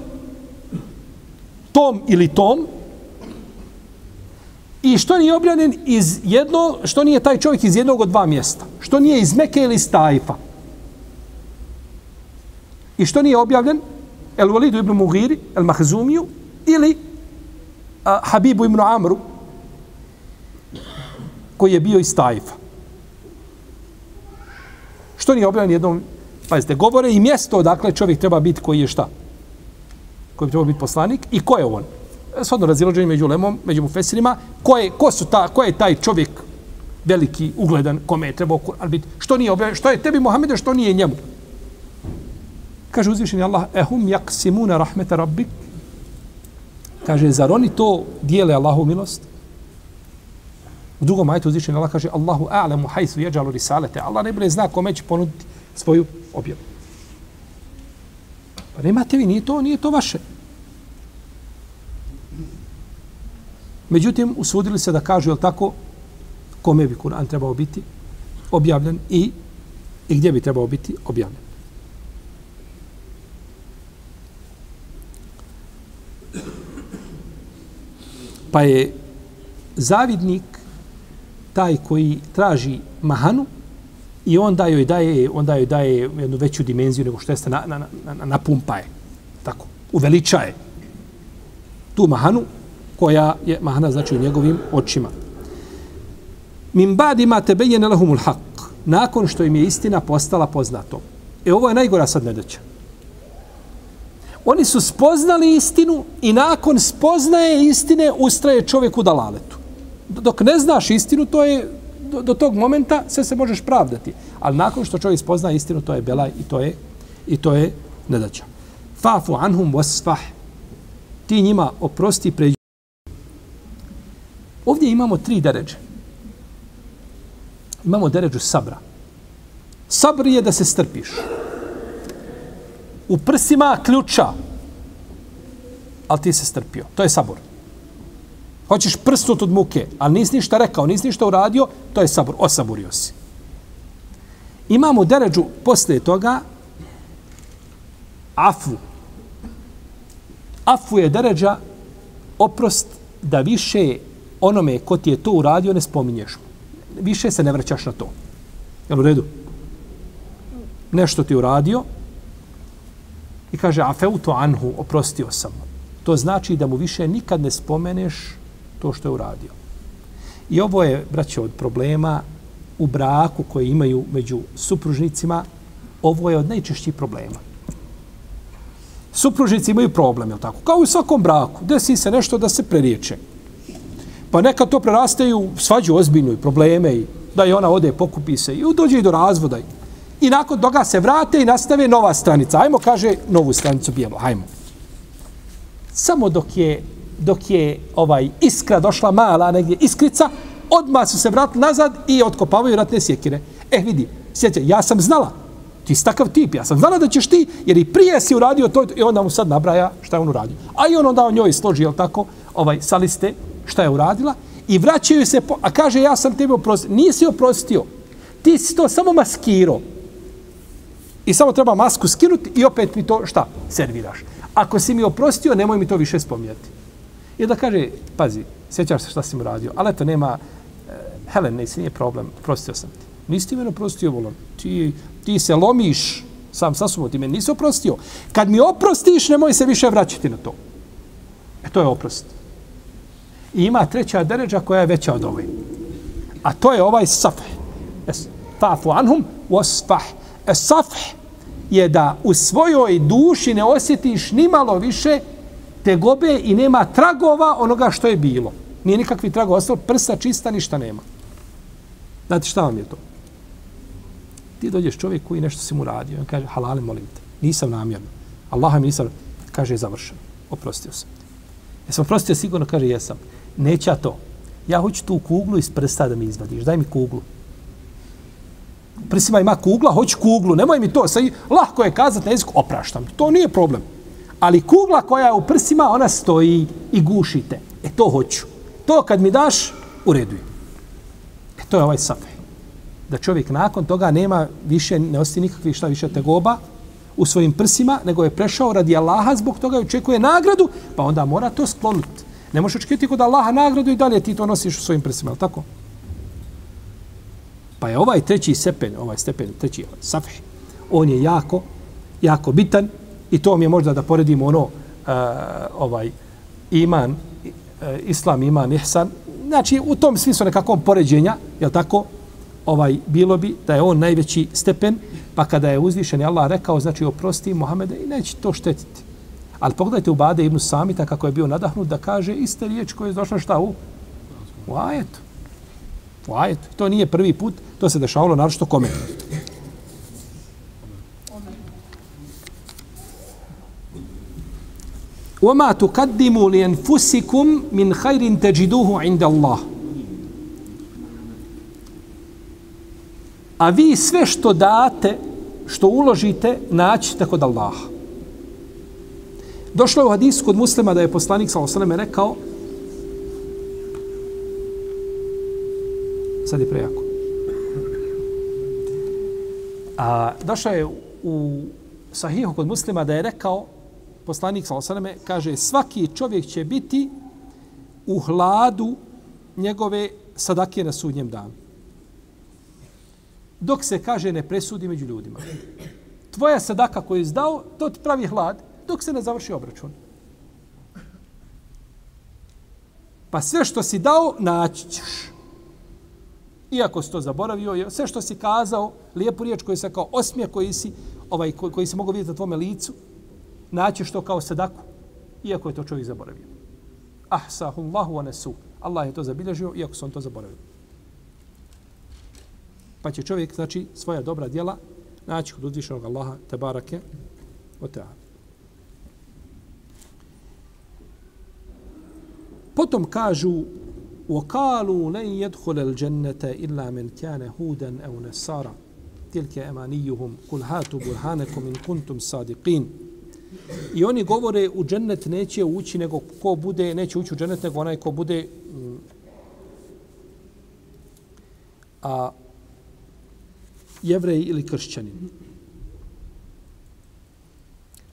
tom ili tom? I što nije objavljen iz jedno, što nije taj čovjek iz jednog od dva mjesta? Što nije iz Meke ili iz Tajfa? I što nije objavljen? El Walidu ibn Mughiri, El Mahzumiju ili a, Habibu ibn Amru koji je bio iz Tajfa. Što nije objavljen jednom? Pazite, govore i mjesto odakle čovjek treba biti koji je šta? Koji bi trebao biti poslanik i ko je on? Svodno razilađenje među lemom, među mufesirima. Ko je, ko su ta, ko je taj čovjek veliki, ugledan, kome je trebao biti? Što nije objavljen? Što je tebi, Mohamede, što nije njemu? Kaže uzvišeni Allah, ehum jaksimuna rahmeta rabbik. Kaže, zar oni to dijele Allahu milost? U drugom majtu uzvišeni Allah kaže, Allahu a'lamu hajsu jeđalu risalete. Allah ne bude zna kome će ponuditi svoju objavu. Pa nemate vi, nije to, nije to vaše. Međutim, usudili se da kažu, jel tako, kome bi Kur'an trebao biti objavljen i, i gdje bi trebao biti objavljen. Pa je zavidnik taj koji traži mahanu i onda joj daje, onda joj daje jednu veću dimenziju nego što jeste na, na, na, na, na pumpa je. Tako, uveličaje tu mahanu koja je mahana znači u njegovim očima. Min bad ima tebe je haq. Nakon što im je istina postala poznato. E ovo je najgora sad nedeća. Oni su spoznali istinu i nakon spoznaje istine ustraje čovjek u dalaletu. Dok ne znaš istinu, to je do, do tog momenta sve se možeš pravdati. Ali nakon što čovjek spozna istinu, to je belaj i to je i to je nedaća. Fafu anhum wasfah. Ti njima oprosti pređu. Ovdje imamo tri deređe. Imamo deređu sabra. Sabr je da se strpiš u prsima ključa, ali ti se strpio. To je sabor. Hoćeš prsnut od muke, ali nisi ništa rekao, nisi ništa uradio, to je sabor. Osaburio si. Imamo deređu poslije toga afu. Afu je deređa oprost da više onome ko ti je to uradio ne spominješ mu. Više se ne vraćaš na to. Jel u redu? Nešto ti uradio, I kaže, afeutu anhu, oprostio sam mu. To znači da mu više nikad ne spomeneš to što je uradio. I ovo je, braće, od problema u braku koje imaju među supružnicima, ovo je od najčešćih problema. Supružnici imaju problem, je tako? Kao u svakom braku. Desi se nešto da se preriječe. Pa neka to preraste u svađu ozbiljnu i probleme i da i ona ode, pokupi se i dođe i do razvoda. I nakon toga se vrate i nastave nova stranica. Ajmo, kaže, novu stranicu bijemo, Ajmo. Samo dok je, dok je ovaj iskra došla mala negdje iskrica, odmah su se vratili nazad i otkopavaju ratne sjekire. E, vidi, sjeća, ja sam znala. Ti si takav tip, ja sam znala da ćeš ti, jer i prije si uradio to i onda mu sad nabraja šta je on uradio. A i on onda o njoj složi, jel tako, ovaj, sa liste šta je uradila i vraćaju se, po, a kaže ja sam tebi oprostio. Nisi oprostio. Ti si to samo maskirao. I samo treba masku skinuti i opet mi to šta? Serviraš. Ako si mi oprostio, nemoj mi to više spominjati. I da kaže, pazi, sjećaš se šta si mu radio, ali eto nema, e, Helen, nisi, nije problem, prostio sam ti. Nisi ti mene oprostio, volom. Ti, ti se lomiš sam sa sobom, ti me nisi oprostio. Kad mi oprostiš, nemoj se više vraćati na to. E to je oprost. I ima treća deređa koja je veća od ove. A to je ovaj safh. Es, fafu anhum, wasfah. Safh je da u svojoj duši ne osjetiš ni malo više tegobe i nema tragova onoga što je bilo. Nije nikakvi tragova, ostalo prsa čista, ništa nema. Znate šta vam je to? Ti dođeš čovjek koji nešto si mu radio. On kaže, halale, molim te. Nisam namjerno. Allah mi nisam. Kaže, završeno. Oprostio sam. Jesam oprostio sigurno? Kaže, jesam. Neća to. ja hoću tu kuglu iz prsta da mi izvadiš, daj mi kuglu. Prsima ima kugla, hoću kuglu, nemoj mi to, sad, lahko je kazati na jeziku, opraštam, to nije problem. Ali kugla koja je u prsima, ona stoji i gušite. E to hoću. To kad mi daš, ureduj. E to je ovaj safe. Da čovjek nakon toga nema više, ne osti nikakvih šta više tegoba u svojim prsima, nego je prešao radi Allaha, zbog toga i očekuje nagradu, pa onda mora to sklonuti. Ne možeš očekivati kod Allaha nagradu i dalje ti to nosiš u svojim prsima, je tako? Pa je ovaj treći stepen, ovaj stepen, treći ovaj safih, on je jako, jako bitan i to mi je možda da poredimo ono, a, ovaj, iman, e, islam, iman, ihsan. Znači, u tom smislu nekakvom poređenja, je tako, ovaj, bilo bi da je on najveći stepen, pa kada je uzvišen Allah rekao, znači, oprosti Muhammede i neće to štetiti. Ali pogledajte u Bade ibn Samita kako je bio nadahnut da kaže iste riječ koje je došla šta u? U ajetu. U ajetu. To nije prvi put, to se dešavalo naročito kome. وَمَا تُقَدِّمُوا لِيَنْفُسِكُمْ مِنْ خَيْرٍ تَجِدُوهُ عِنْدَ اللَّهِ A vi sve što date, što uložite, naćite kod Allaha. Došlo je u hadisu kod muslima da je poslanik sa osaleme rekao sad je prejako. A došao je u sahihu kod muslima da je rekao poslanik sa kaže svaki čovjek će biti u hladu njegove sadake na sudnjem danu. Dok se kaže ne presudi među ljudima. Tvoja sadaka koju je izdao, to ti pravi hlad dok se ne završi obračun. Pa sve što si dao, naći ćeš. Iako si to zaboravio, sve što si kazao, lijepu riječ koju se kao osmije koji si, ovaj, koji, koji si mogu vidjeti na tvome licu, naćeš to kao sadaku, iako je to čovjek zaboravio. Ah, sahullahu anesu. Allah je to zabilježio, iako su on to zaboravio. Pa će čovjek, znači, svoja dobra djela naći kod uzvišenog Allaha, te barake, o teatru. Potom kažu وقالوا لن يدخل الجنة إلا من كان هودا أو نصارى تلك أمانيهم قل هاتوا برهانكم إن كنتم صادقين I oni govore u džennet neće ući nego ko bude, neće ući u džennet nego onaj ko bude mm, a jevrej ili kršćanin.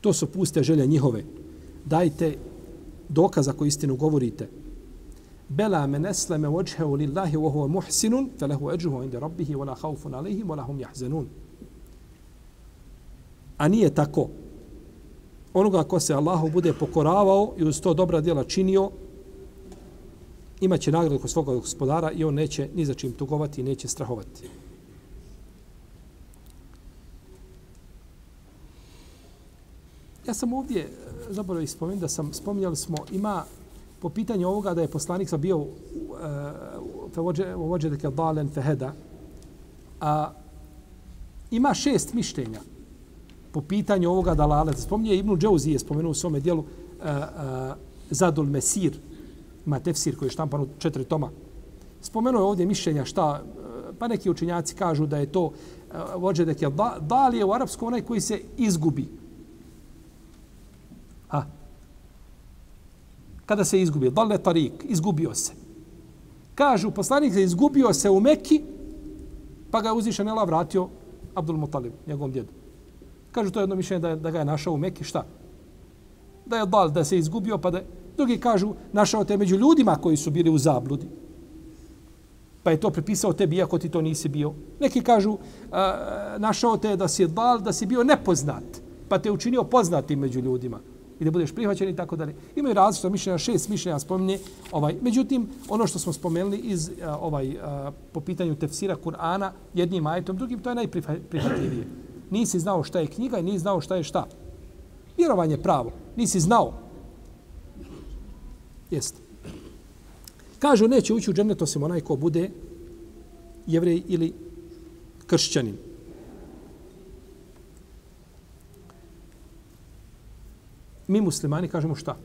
To su puste želje njihove. Dajte dokaza koji istinu govorite. Bela men esleme vođhehu lillahi wa huwa muhsinun, fe lehu eđuhu inde rabbihi, wa la haufun alihim, wa la hum jahzenun. A nije tako. Onoga ko se Allahu bude pokoravao i uz to dobra djela činio, imaće nagradu kod svoga gospodara i on neće ni za čim tugovati i neće strahovati. Ja sam ovdje eh, zaboravio spomenuti da sam spominjali smo ima po pitanju ovoga da je poslanik sam bio eh, uh, u vođe deke dalen feheda a ima šest mišljenja po pitanju ovoga da spominje Ibnu Džauzi je spomenuo u svome dijelu uh, uh, Zadul Mesir ima tefsir koji je štampan u četiri toma. Spomenuo je ovdje mišljenja šta e, pa neki učinjaci kažu da je to uh, vođe da dal je u arapskom onaj koji se izgubi? A, Kada se izgubi, dalle tarik, izgubio se. Kažu, poslanik se izgubio se u Mekki, pa ga je uzvišen vratio Abdul Mutalib, njegovom djedu. Kažu, to je jedno mišljenje da, da ga je našao u Mekki, šta? Da je dal, da se izgubio, pa da Drugi kažu, našao te među ljudima koji su bili u zabludi. Pa je to prepisao tebi, iako ti to nisi bio. Neki kažu, a, našao te da si dal, da si bio nepoznat, pa te učinio poznatim među ljudima i da budeš prihvaćen i tako dalje. Imaju različite mišljenja, šest mišljenja spominje. Ovaj, međutim, ono što smo spomenuli iz ovaj a, po pitanju tefsira Kur'ana jednim ajetom, drugim, to je najprihvatljivije. Nisi znao šta je knjiga i nisi znao šta je šta. Vjerovanje pravo. Nisi znao. Jeste. Kažu, neće ući u džennet osim onaj ko bude jevrej ili kršćanin. mi muslimani kažemo šta?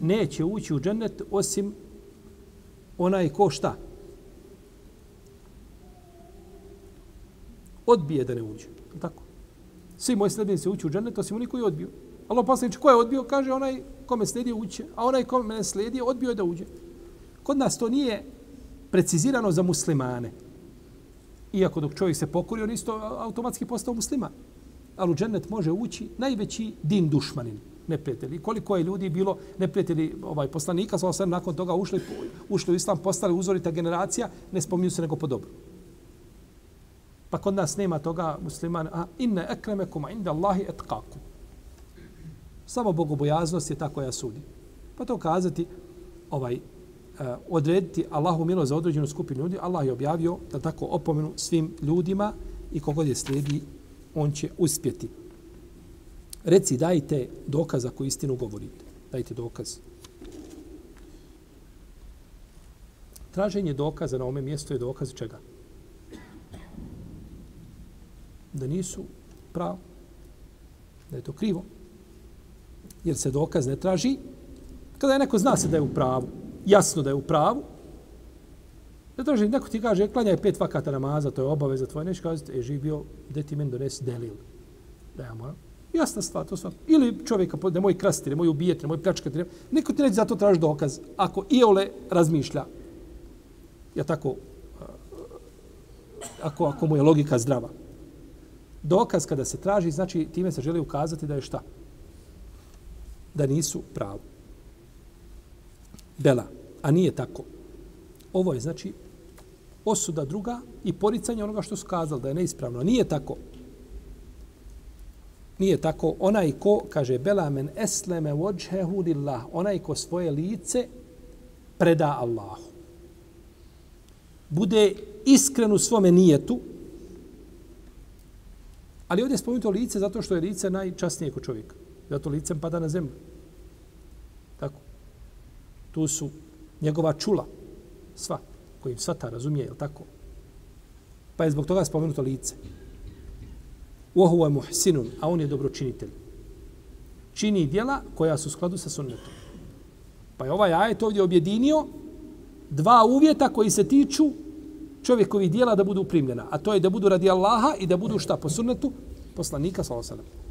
Neće ući u džennet osim onaj ko šta? Odbije da ne uđe. Tako. Svi moji sledbenici ući u džennet, osim oni koji je odbio. Allah poslanič, ko je odbio? Kaže onaj kome sledi uće, a onaj kome ne sledi odbio je da uđe. Kod nas to nije precizirano za muslimane. Iako dok čovjek se pokori, on isto automatski postao musliman. Ali u džennet može ući najveći din dušmanin, neprijatelji. Koliko je ljudi bilo neprijatelji ovaj, poslanika, sa nakon toga ušli, ušli u islam, postali uzorita generacija, ne spominju se nego po dobro. Pa kod nas nema toga musliman, a inne ekremekum inda Allahi etkakum. Samo bogobojaznost je ta koja sudi. Pa to kazati, ovaj, eh, odrediti Allahu milo za određenu skupinu ljudi, Allah je objavio da tako opomenu svim ljudima i kogod je slijedi, on će uspjeti. Reci, dajte dokaz ako istinu govorite. Dajte dokaz. Traženje dokaza na ome mjestu je dokaz čega? Da nisu pravo. Da je to krivo jer se dokaz ne traži. Kada je neko zna se da je u pravu, jasno da je u pravu, ne traži, neko ti kaže, klanjaj pet vakata namaza, to je obaveza tvoja, neće kazati, e, živ bio, gde ti meni donesi delil. Da ja moram. Jasna stvar, to sva. Ili čovjeka, nemoj krasti, nemoj ubijeti, nemoj moj nemoj. neko ti neće za to traži dokaz. Ako iole razmišlja, ja tako, ako, ako mu je logika zdrava. Dokaz kada se traži, znači time se želi ukazati da je šta? da nisu pravo. Bela, a nije tako. Ovo je znači osuda druga i poricanje onoga što su kazali da je neispravno. Nije tako. Nije tako. Onaj ko, kaže, Bela men esleme vođhehu lillah, onaj ko svoje lice preda Allahu. Bude iskren u svome nijetu, ali ovdje je spomenuto lice zato što je lice najčasnije kod čovjeka. Zato licem pada na zemlju. Tako. Tu su njegova čula. Sva. kojim sva ta razumije, je tako? Pa je zbog toga spomenuto lice. Uohu je muhsinun, a on je dobročinitelj. Čini dijela koja su u skladu sa sunnetom. Pa je ovaj ajet ovdje objedinio dva uvjeta koji se tiču čovjekovih dijela da budu primljena. A to je da budu radi Allaha i da budu šta po sunnetu poslanika, sallallahu alejhi ve sellem.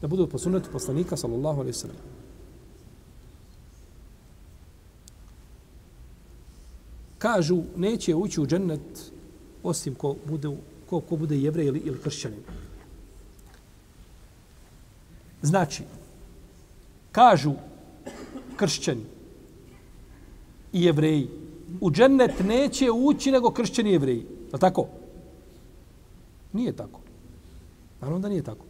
da budu po sunnetu poslanika sallallahu alejhi ve sellem. Kažu neće ući u džennet osim ko bude ko, ko bude jevrej ili, ili kršćanin. Znači, kažu kršćani i jevreji, u džennet neće ući nego kršćani i jevreji. Je tako? Nije tako. Naravno da nije tako.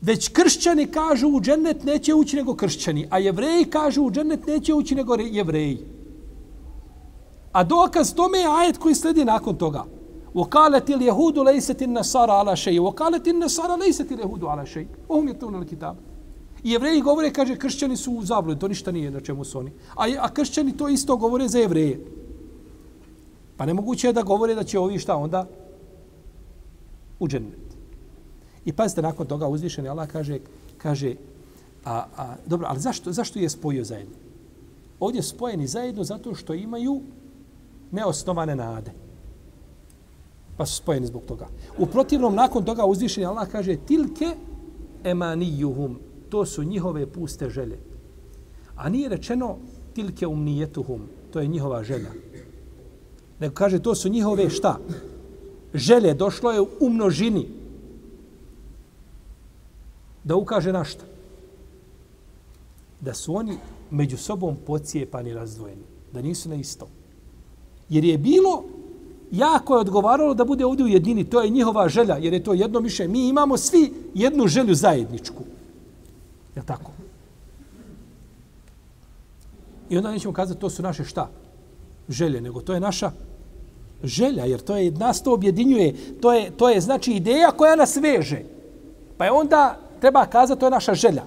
Već kršćani kažu u džennet neće ući nego kršćani, a jevreji kažu u džennet neće ući nego jevreji. A dokaz tome je ajet koji sledi nakon toga. وقالت اليهود ليست النصارى على شيء وقالت النصارى ليست اليهود على شيء وهم يتلون الكتاب I jevreji govore, kaže, kršćani su u zabludi, to ništa nije na čemu su oni. A, a kršćani to isto govore za jevreje. Pa nemoguće je da govore da će ovi šta onda u džennet. I pazite, nakon toga uzvišeni Allah kaže, kaže a, a, dobro, ali zašto, zašto je spojio zajedno? Ovdje spojeni zajedno zato što imaju neosnovane nade. Pa su spojeni zbog toga. U protivnom, nakon toga uzvišeni Allah kaže tilke emanijuhum. To su njihove puste želje. A nije rečeno tilke umnijetuhum. To je njihova želja. Nego kaže to su njihove šta? Želje došlo je u množini da ukaže na šta? Da su oni među sobom pocijepani razdvojeni. Da nisu na isto. Jer je bilo jako je odgovaralo da bude ovdje u jedini. To je njihova želja, jer je to jedno miše. Mi imamo svi jednu želju zajedničku. Je tako? I onda nećemo kazati to su naše šta? Želje, nego to je naša želja, jer to je nas to objedinjuje. To je, to je znači ideja koja nas veže. Pa je onda treba kazati to je naša želja.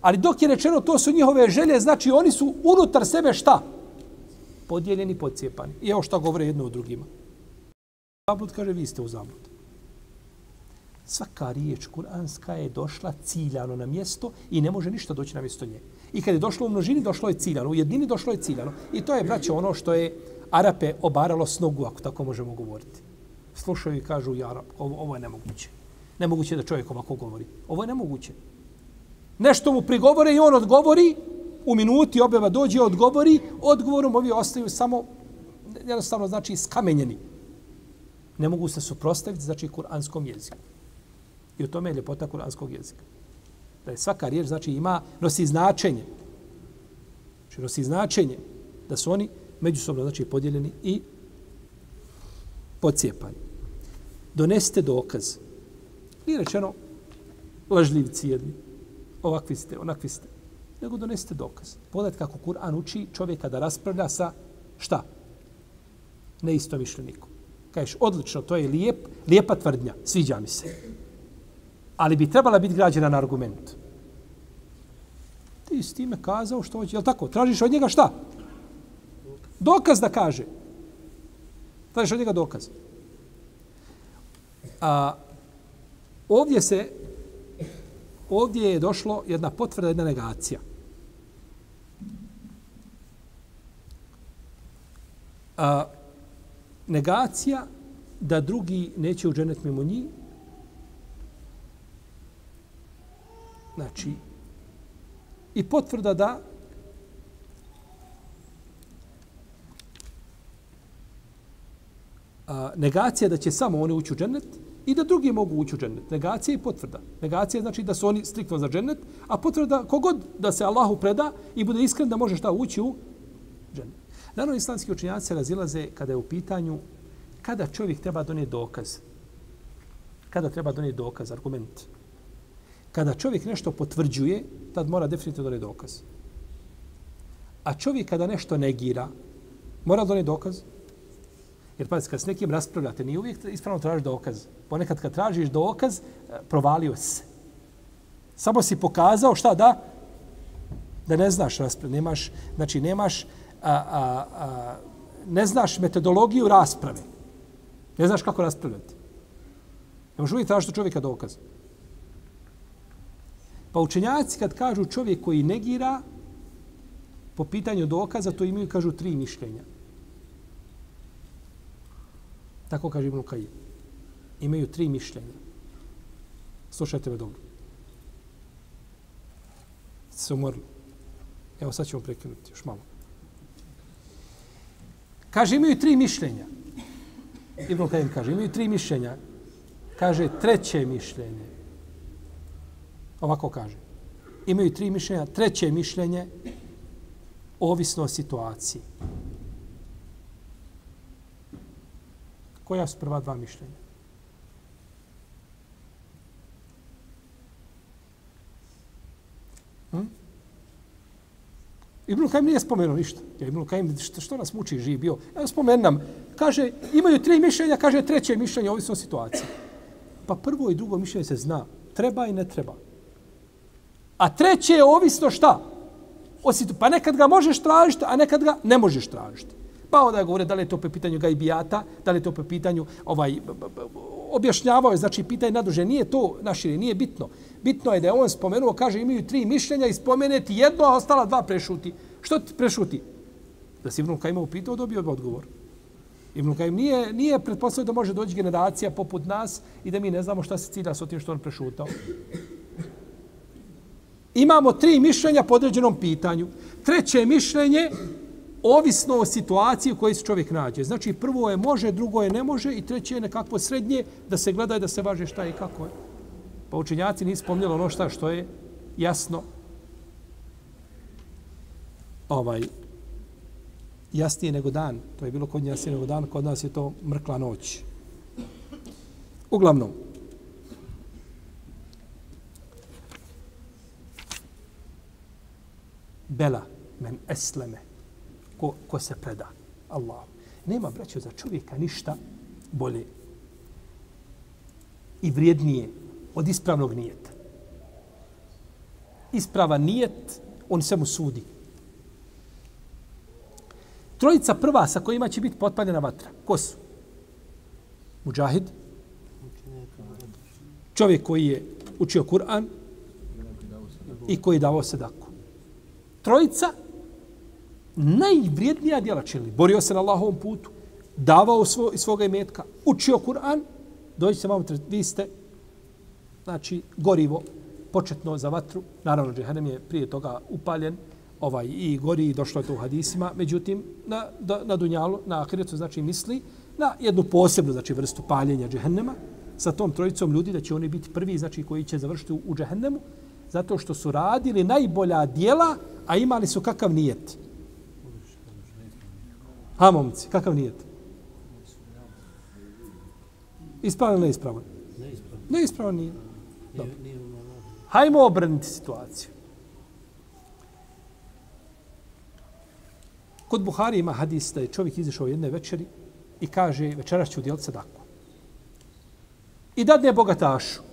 Ali dok je rečeno to su njihove želje, znači oni su unutar sebe šta? Podijeljeni, podcijepani. I evo šta govore jedno o drugima. Zablud kaže, vi ste u zabludu. Svaka riječ kuranska je došla ciljano na mjesto i ne može ništa doći na mjesto nje. I kad je došlo u množini, došlo je ciljano. U jednini došlo je ciljano. I to je, braće, ono što je Arape obaralo s nogu, ako tako možemo govoriti. Slušaju i kažu, ja, ovo, ovo je nemoguće. Nemoguće da čovjek ovako govori. Ovo je nemoguće. Nešto mu prigovore i on odgovori, u minuti objava dođe, odgovori, odgovorom ovi ostaju samo, jednostavno znači, skamenjeni. Ne mogu se suprostaviti, znači, kuranskom jeziku. I u tome je ljepota kuranskog jezika. Da je svaka riječ, znači, ima, nosi značenje. Znači, nosi značenje da su oni međusobno, znači, podijeljeni i pocijepani. Doneste dokaz. I rečeno lažljivci jedni. Ovakvi ste, onakvi ste. Nego doneste dokaz. Pogledajte kako Kur'an uči čovjeka da raspravlja sa šta? Neistomišljenikom. Kažeš, odlično, to je lijep, lijepa tvrdnja. Sviđa mi se ali bi trebala biti građena na argument. Ti s time kazao što hoće, je tako? Tražiš od njega šta? Dokaz da kaže. Tražiš od njega dokaz. A, ovdje se, ovdje je došlo jedna potvrda, jedna negacija. A, negacija da drugi neće u dženet mimo njih, Znači, i potvrda da a, negacija da će samo oni ući u džennet i da drugi mogu ući u džennet. Negacija i potvrda. Negacija znači da su oni striktno za džennet, a potvrda kogod da se Allahu preda i bude iskren da može šta ući u džennet. Naravno, islamski učinjaci razilaze kada je u pitanju kada čovjek treba donijeti dokaz. Kada treba donijeti dokaz, argument kada čovjek nešto potvrđuje, tad mora definitivno doneti dokaz. A čovjek kada nešto negira, mora doneti dokaz. Jer pa kad s nekim raspravljate, nije uvijek ispravno tražiš dokaz. Ponekad kad tražiš dokaz, e, provalio se. Samo si pokazao šta da? Da ne znaš raspravljati. Nemaš, znači nemaš, a, a, a, ne znaš metodologiju rasprave. Ne znaš kako raspravljati. Ne možeš uvijek tražiti čovjeka dokaz. Pa učenjaci kad kažu čovjek koji negira po pitanju dokaza, to imaju, kažu, tri mišljenja. Tako kaže Ibn Kajim. Imaju tri mišljenja. Slušajte me dobro. Se umorili. Evo sad ćemo prekinuti još malo. Kaže, imaju tri mišljenja. Ibn Kajim kaže, imaju tri mišljenja. Kaže, treće mišljenje Ovako kaže. Imaju tri mišljenja. Treće mišljenje, ovisno o situaciji. Koja su prva dva mišljenja? Hm? Ibn Kajim nije spomenuo ništa. Ja, Ibn Kajim, što, što nas muči, živi bio? Ja spomenam. Kaže, imaju tri mišljenja, kaže treće mišljenje, ovisno o situaciji. Pa prvo i drugo mišljenje se zna. Treba i ne treba. A treće je ovisno šta? Ositu. Pa nekad ga možeš tražiti, a nekad ga ne možeš tražiti. Pa onda govore da li je to po pitanju gajbijata, da li je to po pitanju ovaj, objašnjavao je, znači pitanje naduže, nije to našire, nije bitno. Bitno je da je on spomenuo, kaže imaju tri mišljenja i spomeneti jedno, a ostala dva prešuti. Što ti prešuti? Da si Ibn Kajima upitao, dobio bi odgovor. Ibn Kajim nije, nije pretpostavio da može doći generacija poput nas i da mi ne znamo šta se cilja s tim što on prešutao imamo tri mišljenja po određenom pitanju. Treće mišljenje, ovisno o situaciji u kojoj se čovjek nađe. Znači, prvo je može, drugo je ne može i treće je nekako srednje da se gleda i da se važe šta i kako je. Pa učenjaci nisu spomnjali ono šta što je jasno. Ovaj, jasnije nego dan. To je bilo kod njega jasnije nego dan, kod nas je to mrkla noć. Uglavnom, bela men esleme ko, ko se preda Allah. Nema, braćo, za čovjeka ništa bolje i vrijednije od ispravnog nijeta. Isprava nijet, on se mu sudi. Trojica prva sa kojima će biti potpaljena vatra. Ko su? Mujahid. Čovjek koji je učio Kur'an i koji je davao sedaku trojica najvrijednija djela činili. Borio se na Allahovom putu, davao svo, svoga imetka, učio Kur'an, dođite vam, malo, vi ste, znači, gorivo, početno za vatru. Naravno, džehennem je prije toga upaljen, ovaj i gori i došlo je to u hadisima. Međutim, na, da, na dunjalu, na ahiretu, znači misli na jednu posebnu znači, vrstu paljenja džehennema sa tom trojicom ljudi da će oni biti prvi znači koji će završiti u, u džehennemu zato što su radili najbolja dijela, a imali su kakav nijet. Ha, momci, kakav nijet? Ispravan ili neispravan? Neispravan. Neispravan nije. Dobro. Hajmo obrnuti situaciju. Kod Buhari ima hadis da je čovjek izišao jedne večeri i kaže večeras ću udjeliti sadaku. I dadne bogatašu.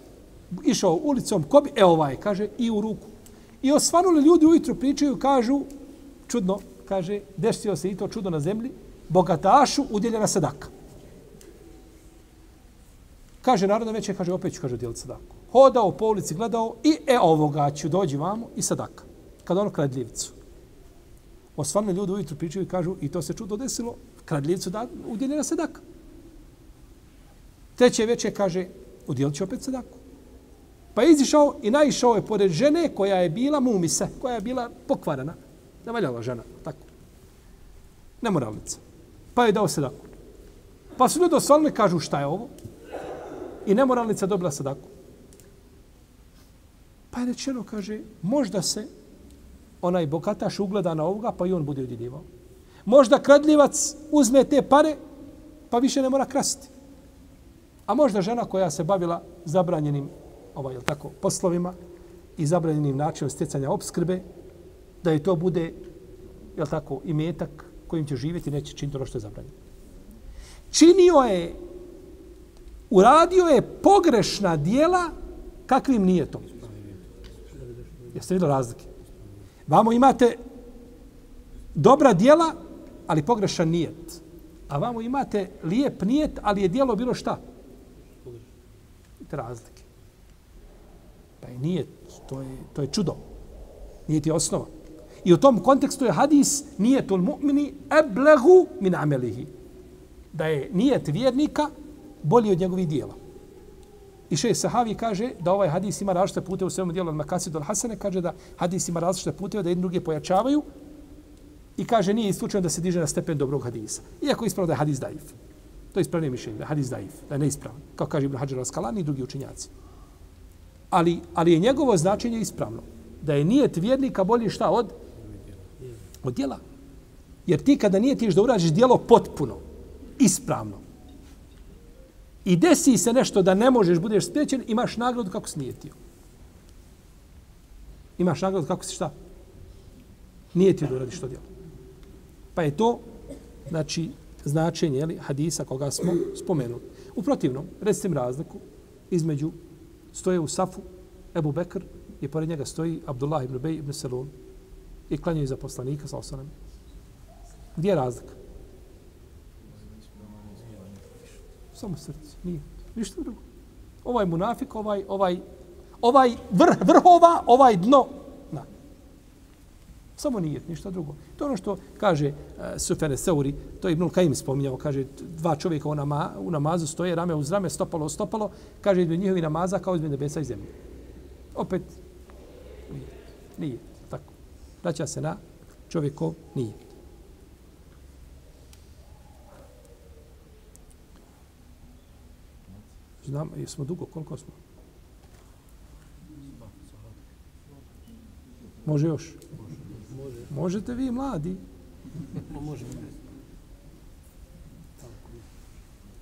Išao ulicom, ko bi, e ovaj, kaže, i u ruku. I osvanuli ljudi ujutro pričaju, kažu, čudno, kaže, desio se i to čudo na zemlji, bogatašu udjeljena sadaka. Kaže, narodno veće, kaže, opet ću, kaže, udjeliti sadaku. Hodao po ulici, gledao i e ovoga ću dođi vamo i sadaka. Kad ono kradljivicu. Osvanuli ljudi ujutru pričaju i kažu i to se čudo desilo, kradljivcu da udjeljena sadaka. Treće veče kaže, udjelit ću opet sadaku. Pa je izišao i naišao je pored žene koja je bila mumise, koja je bila pokvarana. Nevaljala žena, tako. Nemoralnica. Pa je dao sadaku. Pa su ljudi osvalili kažu šta je ovo? I nemoralnica dobila sadaku. Pa je rečeno, kaže, možda se onaj bogataš ugleda na ovoga, pa i on bude udjeljivao. Možda kradljivac uzme te pare, pa više ne mora krasti. A možda žena koja se bavila zabranjenim ovaj, jel tako, poslovima i zabranjenim načinom stjecanja obskrbe, da je to bude jel tako, i metak kojim će živjeti, neće činiti ono što je zabranjeno. Činio je, uradio je pogrešna dijela kakvim nije to. Jeste vidjeli razlike? Vamo imate dobra dijela, ali pogrešan nijet. A vamo imate lijep nijet, ali je dijelo bilo šta? Te Pa Taj nije, nijet, to je, to je čudo. Nijet je osnova. I u tom kontekstu je hadis nije tul mu'mini eblehu min amelihi. Da je nijet vjernika bolji od njegovih dijela. I še sahavi kaže da ovaj hadis ima različite pute u svemu dijelu od Makasi do Hasane, kaže da hadis ima različite pute da jedni druge pojačavaju i kaže nije isključeno da se diže na stepen dobrog hadisa. Iako je ispravno da je hadis daif. To je ispravno mišljenje, da je hadis daif, da je neispravan. Kao kaže Ibn Hajar al-Skalani i drugi učinjaci. Ali, ali je njegovo značenje ispravno. Da je nijet vjernika bolji šta od? Od djela. Jer ti kada nijetiš da urađeš djelo potpuno, ispravno, i desi se nešto da ne možeš, budeš spriječen, imaš nagradu kako si nijetio. Imaš nagradu kako si šta? Nijetio da uradiš to djelo. Pa je to, znači, značenje jeli, hadisa koga smo spomenuli. U protivnom, recite mi razliku između stoje u Safu Ebu Bekr i pored njega stoji Abdullah ibn Bej ibn Selun i klanjaju za poslanika sa osanem. Gdje je razlika? Samo srce. Nije. Ništa drugo. Ovaj munafik, ovaj, ovaj, ovaj vrh, vrhova, ovaj dno. Samo nije, ništa drugo. To ono što kaže eh, uh, Sufene Seuri, to je Ibnul Kajim spominjao, kaže dva čovjeka u, nama, u namazu stoje rame uz rame, stopalo stopalo, kaže između njihovi namaza kao između nebesa i zemlje. Opet, nije. Nije. Tako. Vraća se na čovjekov nije. Znam, jesmo dugo, koliko smo? Može još? Može. Možete vi, mladi? Može.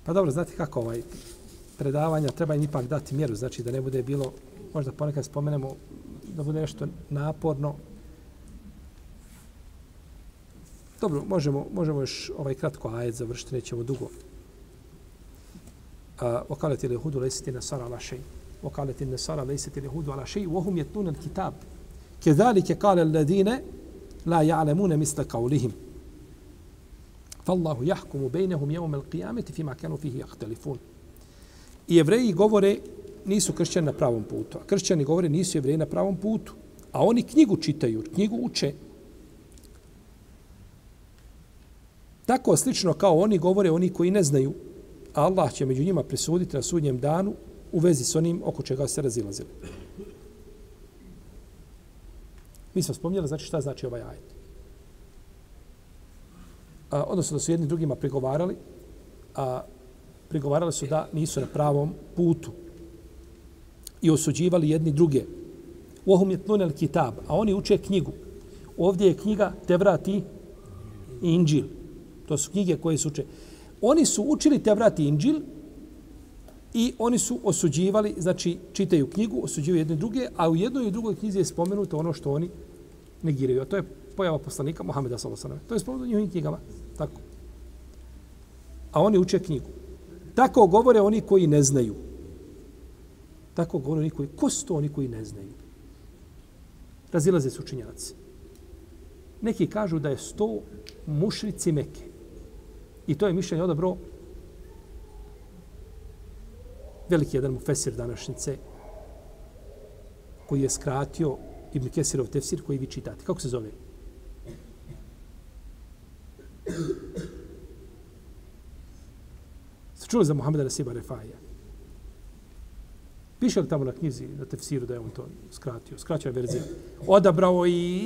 Pa dobro, znate kako ovaj predavanja, treba im ipak dati mjeru, znači da ne bude bilo, možda ponekad spomenemo, da bude nešto naporno. Dobro, možemo, možemo još ovaj kratko ajed završiti, nećemo dugo. وقالت اليهود ليست النصارى على شيء وقالت النصارى ليست اليهود على شيء وهم يتلون الكتاب كذلك قال الذين la ja'lemune misle kaulihim. Fallahu jahkumu bejnehum yawm al-qiyamati fima kanu fihi jahtelifun. I jevreji govore nisu kršćani na pravom putu. A kršćani govore nisu jevreji na pravom putu. A oni knjigu čitaju, knjigu uče. Tako slično kao oni govore oni koji ne znaju. Allah će među njima presuditi na sudnjem danu u vezi s onim oko čega se razilazili. Mi smo spomnjali, znači šta znači ovaj ajet. A, odnosno da su jedni drugima pregovarali, a pregovarali su da nisu na pravom putu i osuđivali jedni druge. Ohum je tnunel kitab, a oni uče knjigu. Ovdje je knjiga Tevrat i Inđil. To su knjige koje su uče. Oni su učili Tevrat i Inđil i oni su osuđivali, znači čitaju knjigu, osuđivaju jedne druge, a u jednoj i drugoj knjizi je spomenuto ono što oni negiraju. A to je pojava poslanika Mohameda s.a.v. To je spomenuto u njihovim knjigama. Tako. A oni uče knjigu. Tako govore oni koji ne znaju. Tako govore oni koji... Ko su to oni koji ne znaju? Razilaze su učinjaci. Neki kažu da je sto mušrici meke. I to je mišljenje odabro veliki jedan mu fesir današnjice koji je skratio Ibn Kesirov tefsir koji vi čitate. Kako se zove? Ste čuli za Muhammeda Nasiba Refaija? Piše li tamo na knjizi, na tefsiru, da je on to skratio? Skraćao je verzija. Odabrao i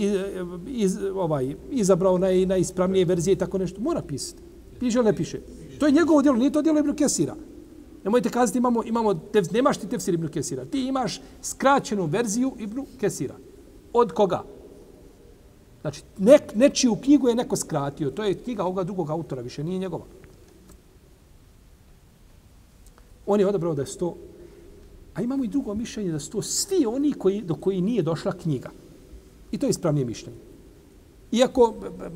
iz, ovaj, izabrao naj, najispravnije verzije i tako nešto. Mora pisati. Piše li ne piše? To je njegovo djelo, nije to djelo Ibn Kesira. Nemojte kazati, imamo, imamo tef, nemaš ti tefsir Ibn Kesira. Ti imaš skraćenu verziju Ibn Kesira. Od koga? Znači, nek, nečiju knjigu je neko skratio. To je knjiga ovoga drugog autora, više nije njegova. On je odabrao da je sto... A imamo i drugo mišljenje da sto svi oni koji, do koji nije došla knjiga. I to je ispravnije mišljenje. Iako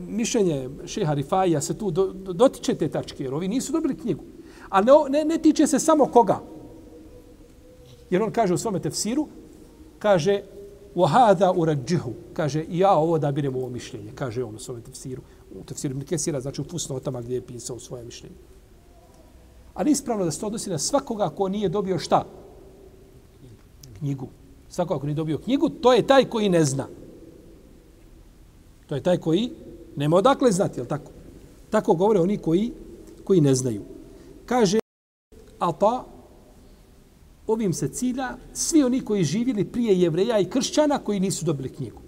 mišljenje šeha Rifaija se tu do, do, dotiče te tačke, jer ovi nisu dobili knjigu. A ne, ne, ne tiče se samo koga. Jer on kaže u svome tefsiru, kaže, وَهَذَا uradžihu, kaže, ja ovo da birem ovo mišljenje, kaže on u svome tefsiru. U tefsiru Ibn Kesira, znači u fusnotama gdje je pisao svoje mišljenje. Ali ispravno da se to odnosi na svakoga ko nije dobio šta? Knjigu. Svakoga ko nije dobio knjigu, to je taj koji ne zna. To je taj koji nema odakle znati, je tako? Tako govore oni koji, koji ne znaju. Kaže, a pa, ovim se cilja svi oni koji živjeli prije jevreja i kršćana koji nisu dobili knjigu.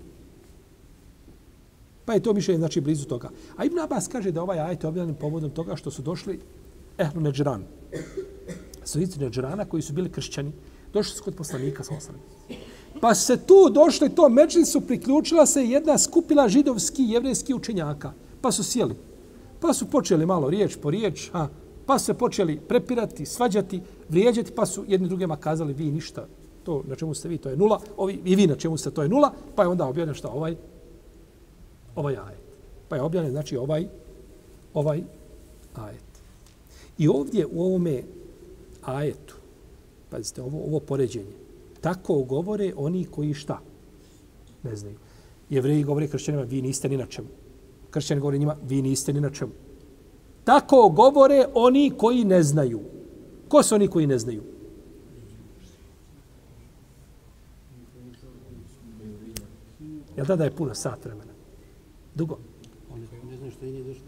Pa je to mišljenje, znači, blizu toga. A Ibn Abbas kaže da ovaj ajet je objavljen povodom toga što su došli Ehlu Neđran. Svici Neđrana koji su bili kršćani, došli su kod poslanika sa osam. Pa se tu došli to su priključila se jedna skupila židovski i jevrejski učenjaka. Pa su sjeli. Pa su počeli malo riječ po riječ, a, pa se počeli prepirati, svađati, vrijeđati, pa su jedni drugima kazali vi ništa, to na čemu ste vi, to je nula, ovi, i vi na čemu ste, to je nula, pa je onda objavljen šta ovaj, ovaj ajet. Pa je objavljen, znači, ovaj, ovaj ajet. I ovdje u ovome ajetu, pazite, ovo, ovo poređenje, tako govore oni koji šta? Ne znaju. Jevreji govore kršćanima, vi niste ni na čemu. Kršćani govore njima, vi niste ni na čemu. Tako govore oni koji ne znaju. Ko su oni koji ne znaju? Jel da da je puno sat vremena? Dugo. Oni ne znaju što je nije došlo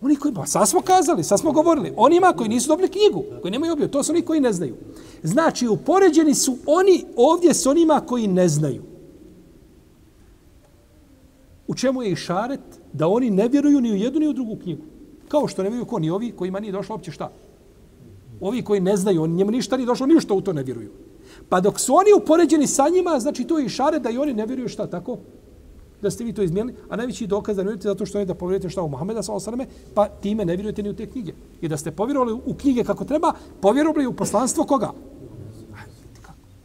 Oni koji, pa sad smo kazali, sad smo govorili. Onima koji nisu dobili knjigu, koji nemaju objavu, to su oni koji ne znaju. Znači, upoređeni su oni ovdje s onima koji ne znaju. U čemu je i šaret da oni ne vjeruju ni u jednu ni u drugu knjigu. Kao što ne vjeruju ko ni ovi kojima nije došlo uopće šta. Ovi koji ne znaju, oni njemu ništa nije došlo, ništa u to ne vjeruju. Pa dok su oni upoređeni sa njima, znači to je i šare da i oni ne vjeruju šta tako da ste vi to izmijenili, a najveći dokaz da ne vjerujete zato što je da povjerujete šta u Muhameda sa osaname, pa time ne vjerujete ni u te knjige. I da ste povjerovali u knjige kako treba, povjerovali u poslanstvo koga?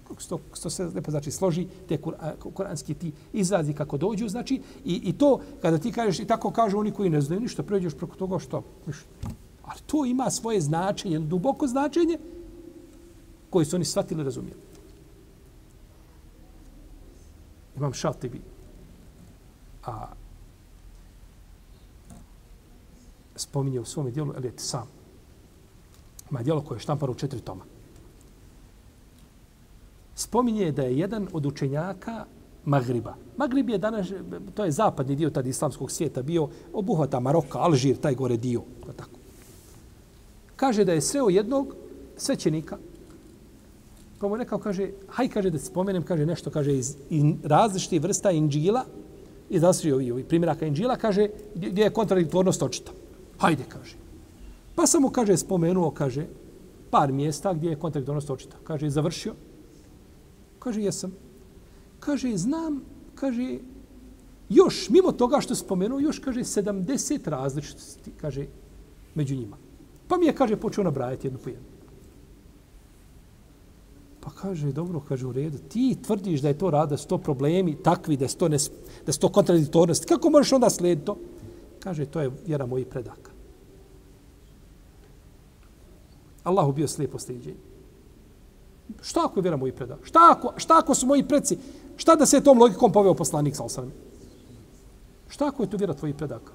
Kako što se lepo znači složi, te kuranski ti izrazi kako dođu, znači, i, i to kada ti kažeš, i tako kažu oni koji ne znaju ništa, pređeš preko toga što, ništa. Ali to ima svoje značenje, duboko značenje, koje su oni shvatili i razumijeli. Imam šatibi. a spominje u svom dijelu Elijet sam. Ima dijelo koje je štampano u četiri toma. Spominje da je jedan od učenjaka Magriba. Magrib je danas, to je zapadni dio tad islamskog svijeta bio, obuhvata Maroka, Alžir, taj gore dio. Tako. Kaže da je sreo jednog svećenika, pa mu rekao, kaže, haj, kaže, da spomenem, kaže, nešto, kaže, iz, in, različitih vrsta inđila, iz različitih ovih, ovih primjeraka inđila, kaže, gdje je kontradiktornost očita. Hajde, kaže. Pa sam mu, kaže, spomenuo, kaže, par mjesta gdje je kontradiktornost očita. Kaže, završio. Kaže, jesam. Kaže, znam, kaže, još, mimo toga što spomenuo, još, kaže, 70 različitosti, kaže, među njima. Pa mi je, kaže, počeo nabrajati jednu po jednu. Pa kaže, dobro, kaže, u redu, ti tvrdiš da je to rada, da su to problemi takvi, da su to, da su to kontradiktornosti. Kako možeš onda slijediti to? Kaže, to je vjera mojih predaka. Allahu bio slijepo sliđenje. Šta ako je vjera mojih predaka? Šta ako, šta ako su moji preci? Šta da se tom logikom poveo poslanik sa osanem? Šta ako je to vjera tvojih predaka?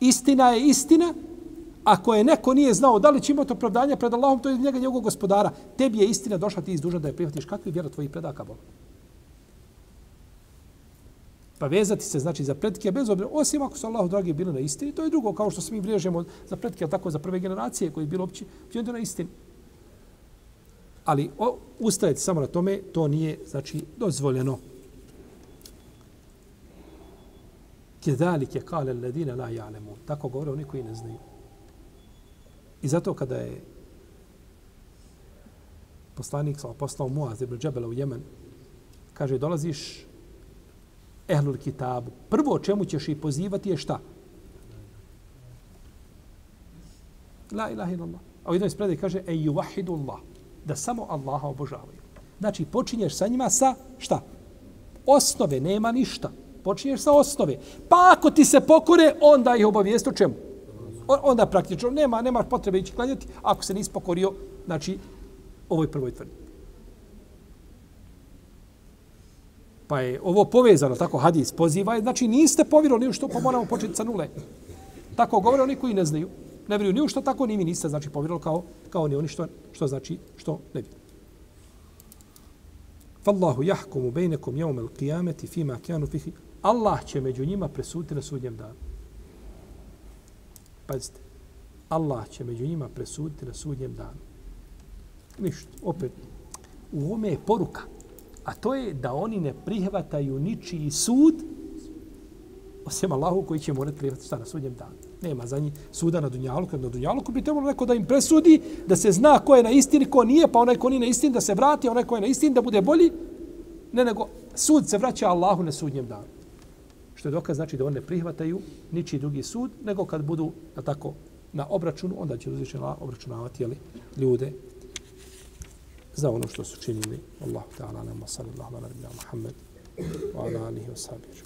Istina je istina, Ako je neko nije znao da li će imati opravdanje pred Allahom, to je njega njegovog gospodara. Tebi je istina došla, ti izduža da je prihvatiš. Kakvi vjera tvojih predaka, Bog? Pa vezati se, znači, za predke, bez obzira, osim ako su Allahu dragi bili na istini, to je drugo, kao što se mi vrežemo za predke, tako za prve generacije koji je bilo opće, opće na istini. Ali o, ustajati samo na tome, to nije, znači, dozvoljeno. Kedalike kale ledine la ja'lemun. Tako govore oni koji ne znaju. I zato kada je poslanik sa poslao Muaz ibn Džebela u Jemen, kaže, dolaziš ehlul kitabu. Prvo čemu ćeš i pozivati je šta? La ilaha illallah. A u jednoj spredaj kaže, e juvahidu Allah. Da samo Allaha obožavaju. Znači, počinješ sa njima sa šta? Osnove, nema ništa. Počinješ sa osnove. Pa ako ti se pokore, onda ih obavijest o čemu? Onda praktično nema nema potrebe ići klanjati ako se nisi pokorio znači ovoj prvoj tvrdnji. Pa je ovo povezano, tako hadis poziva, znači niste povjerovali u što, pa moramo početi sa nule. Tako govore oni koji ne znaju. Ne vjeruju ni u što, tako ni mi niste znači povjerovali kao, kao ni oni što, što znači što ne vjeruju. Fallahu jahkumu bejnekom jevmel qiyameti fima kjanu fihi. Allah će među njima presuditi na sudnjem danu. Pazite, Allah će među njima presuditi na sudnjem danu. Ništa, opet, u ome je poruka. A to je da oni ne prihvataju ničiji sud osim Allahu koji će morati prihvatiti šta na sudnjem danu. Nema za njih suda na Dunjaluku. Na Dunjaluku bi trebalo neko da im presudi, da se zna ko je na istini, ko nije, pa onaj ko nije na istini da se vrati, a onaj ko je na istini da bude bolji. Ne, nego sud se vraća Allahu na sudnjem danu što je dokaz znači da oni ne prihvataju ničiji drugi sud, nego kad budu na tako na obračunu, onda će uzvišeno obračunavati jeli, ljude za ono što su činili. Allahu ta'ala nam sallallahu ala nabina Muhammed wa ala alihi wa sahbihi.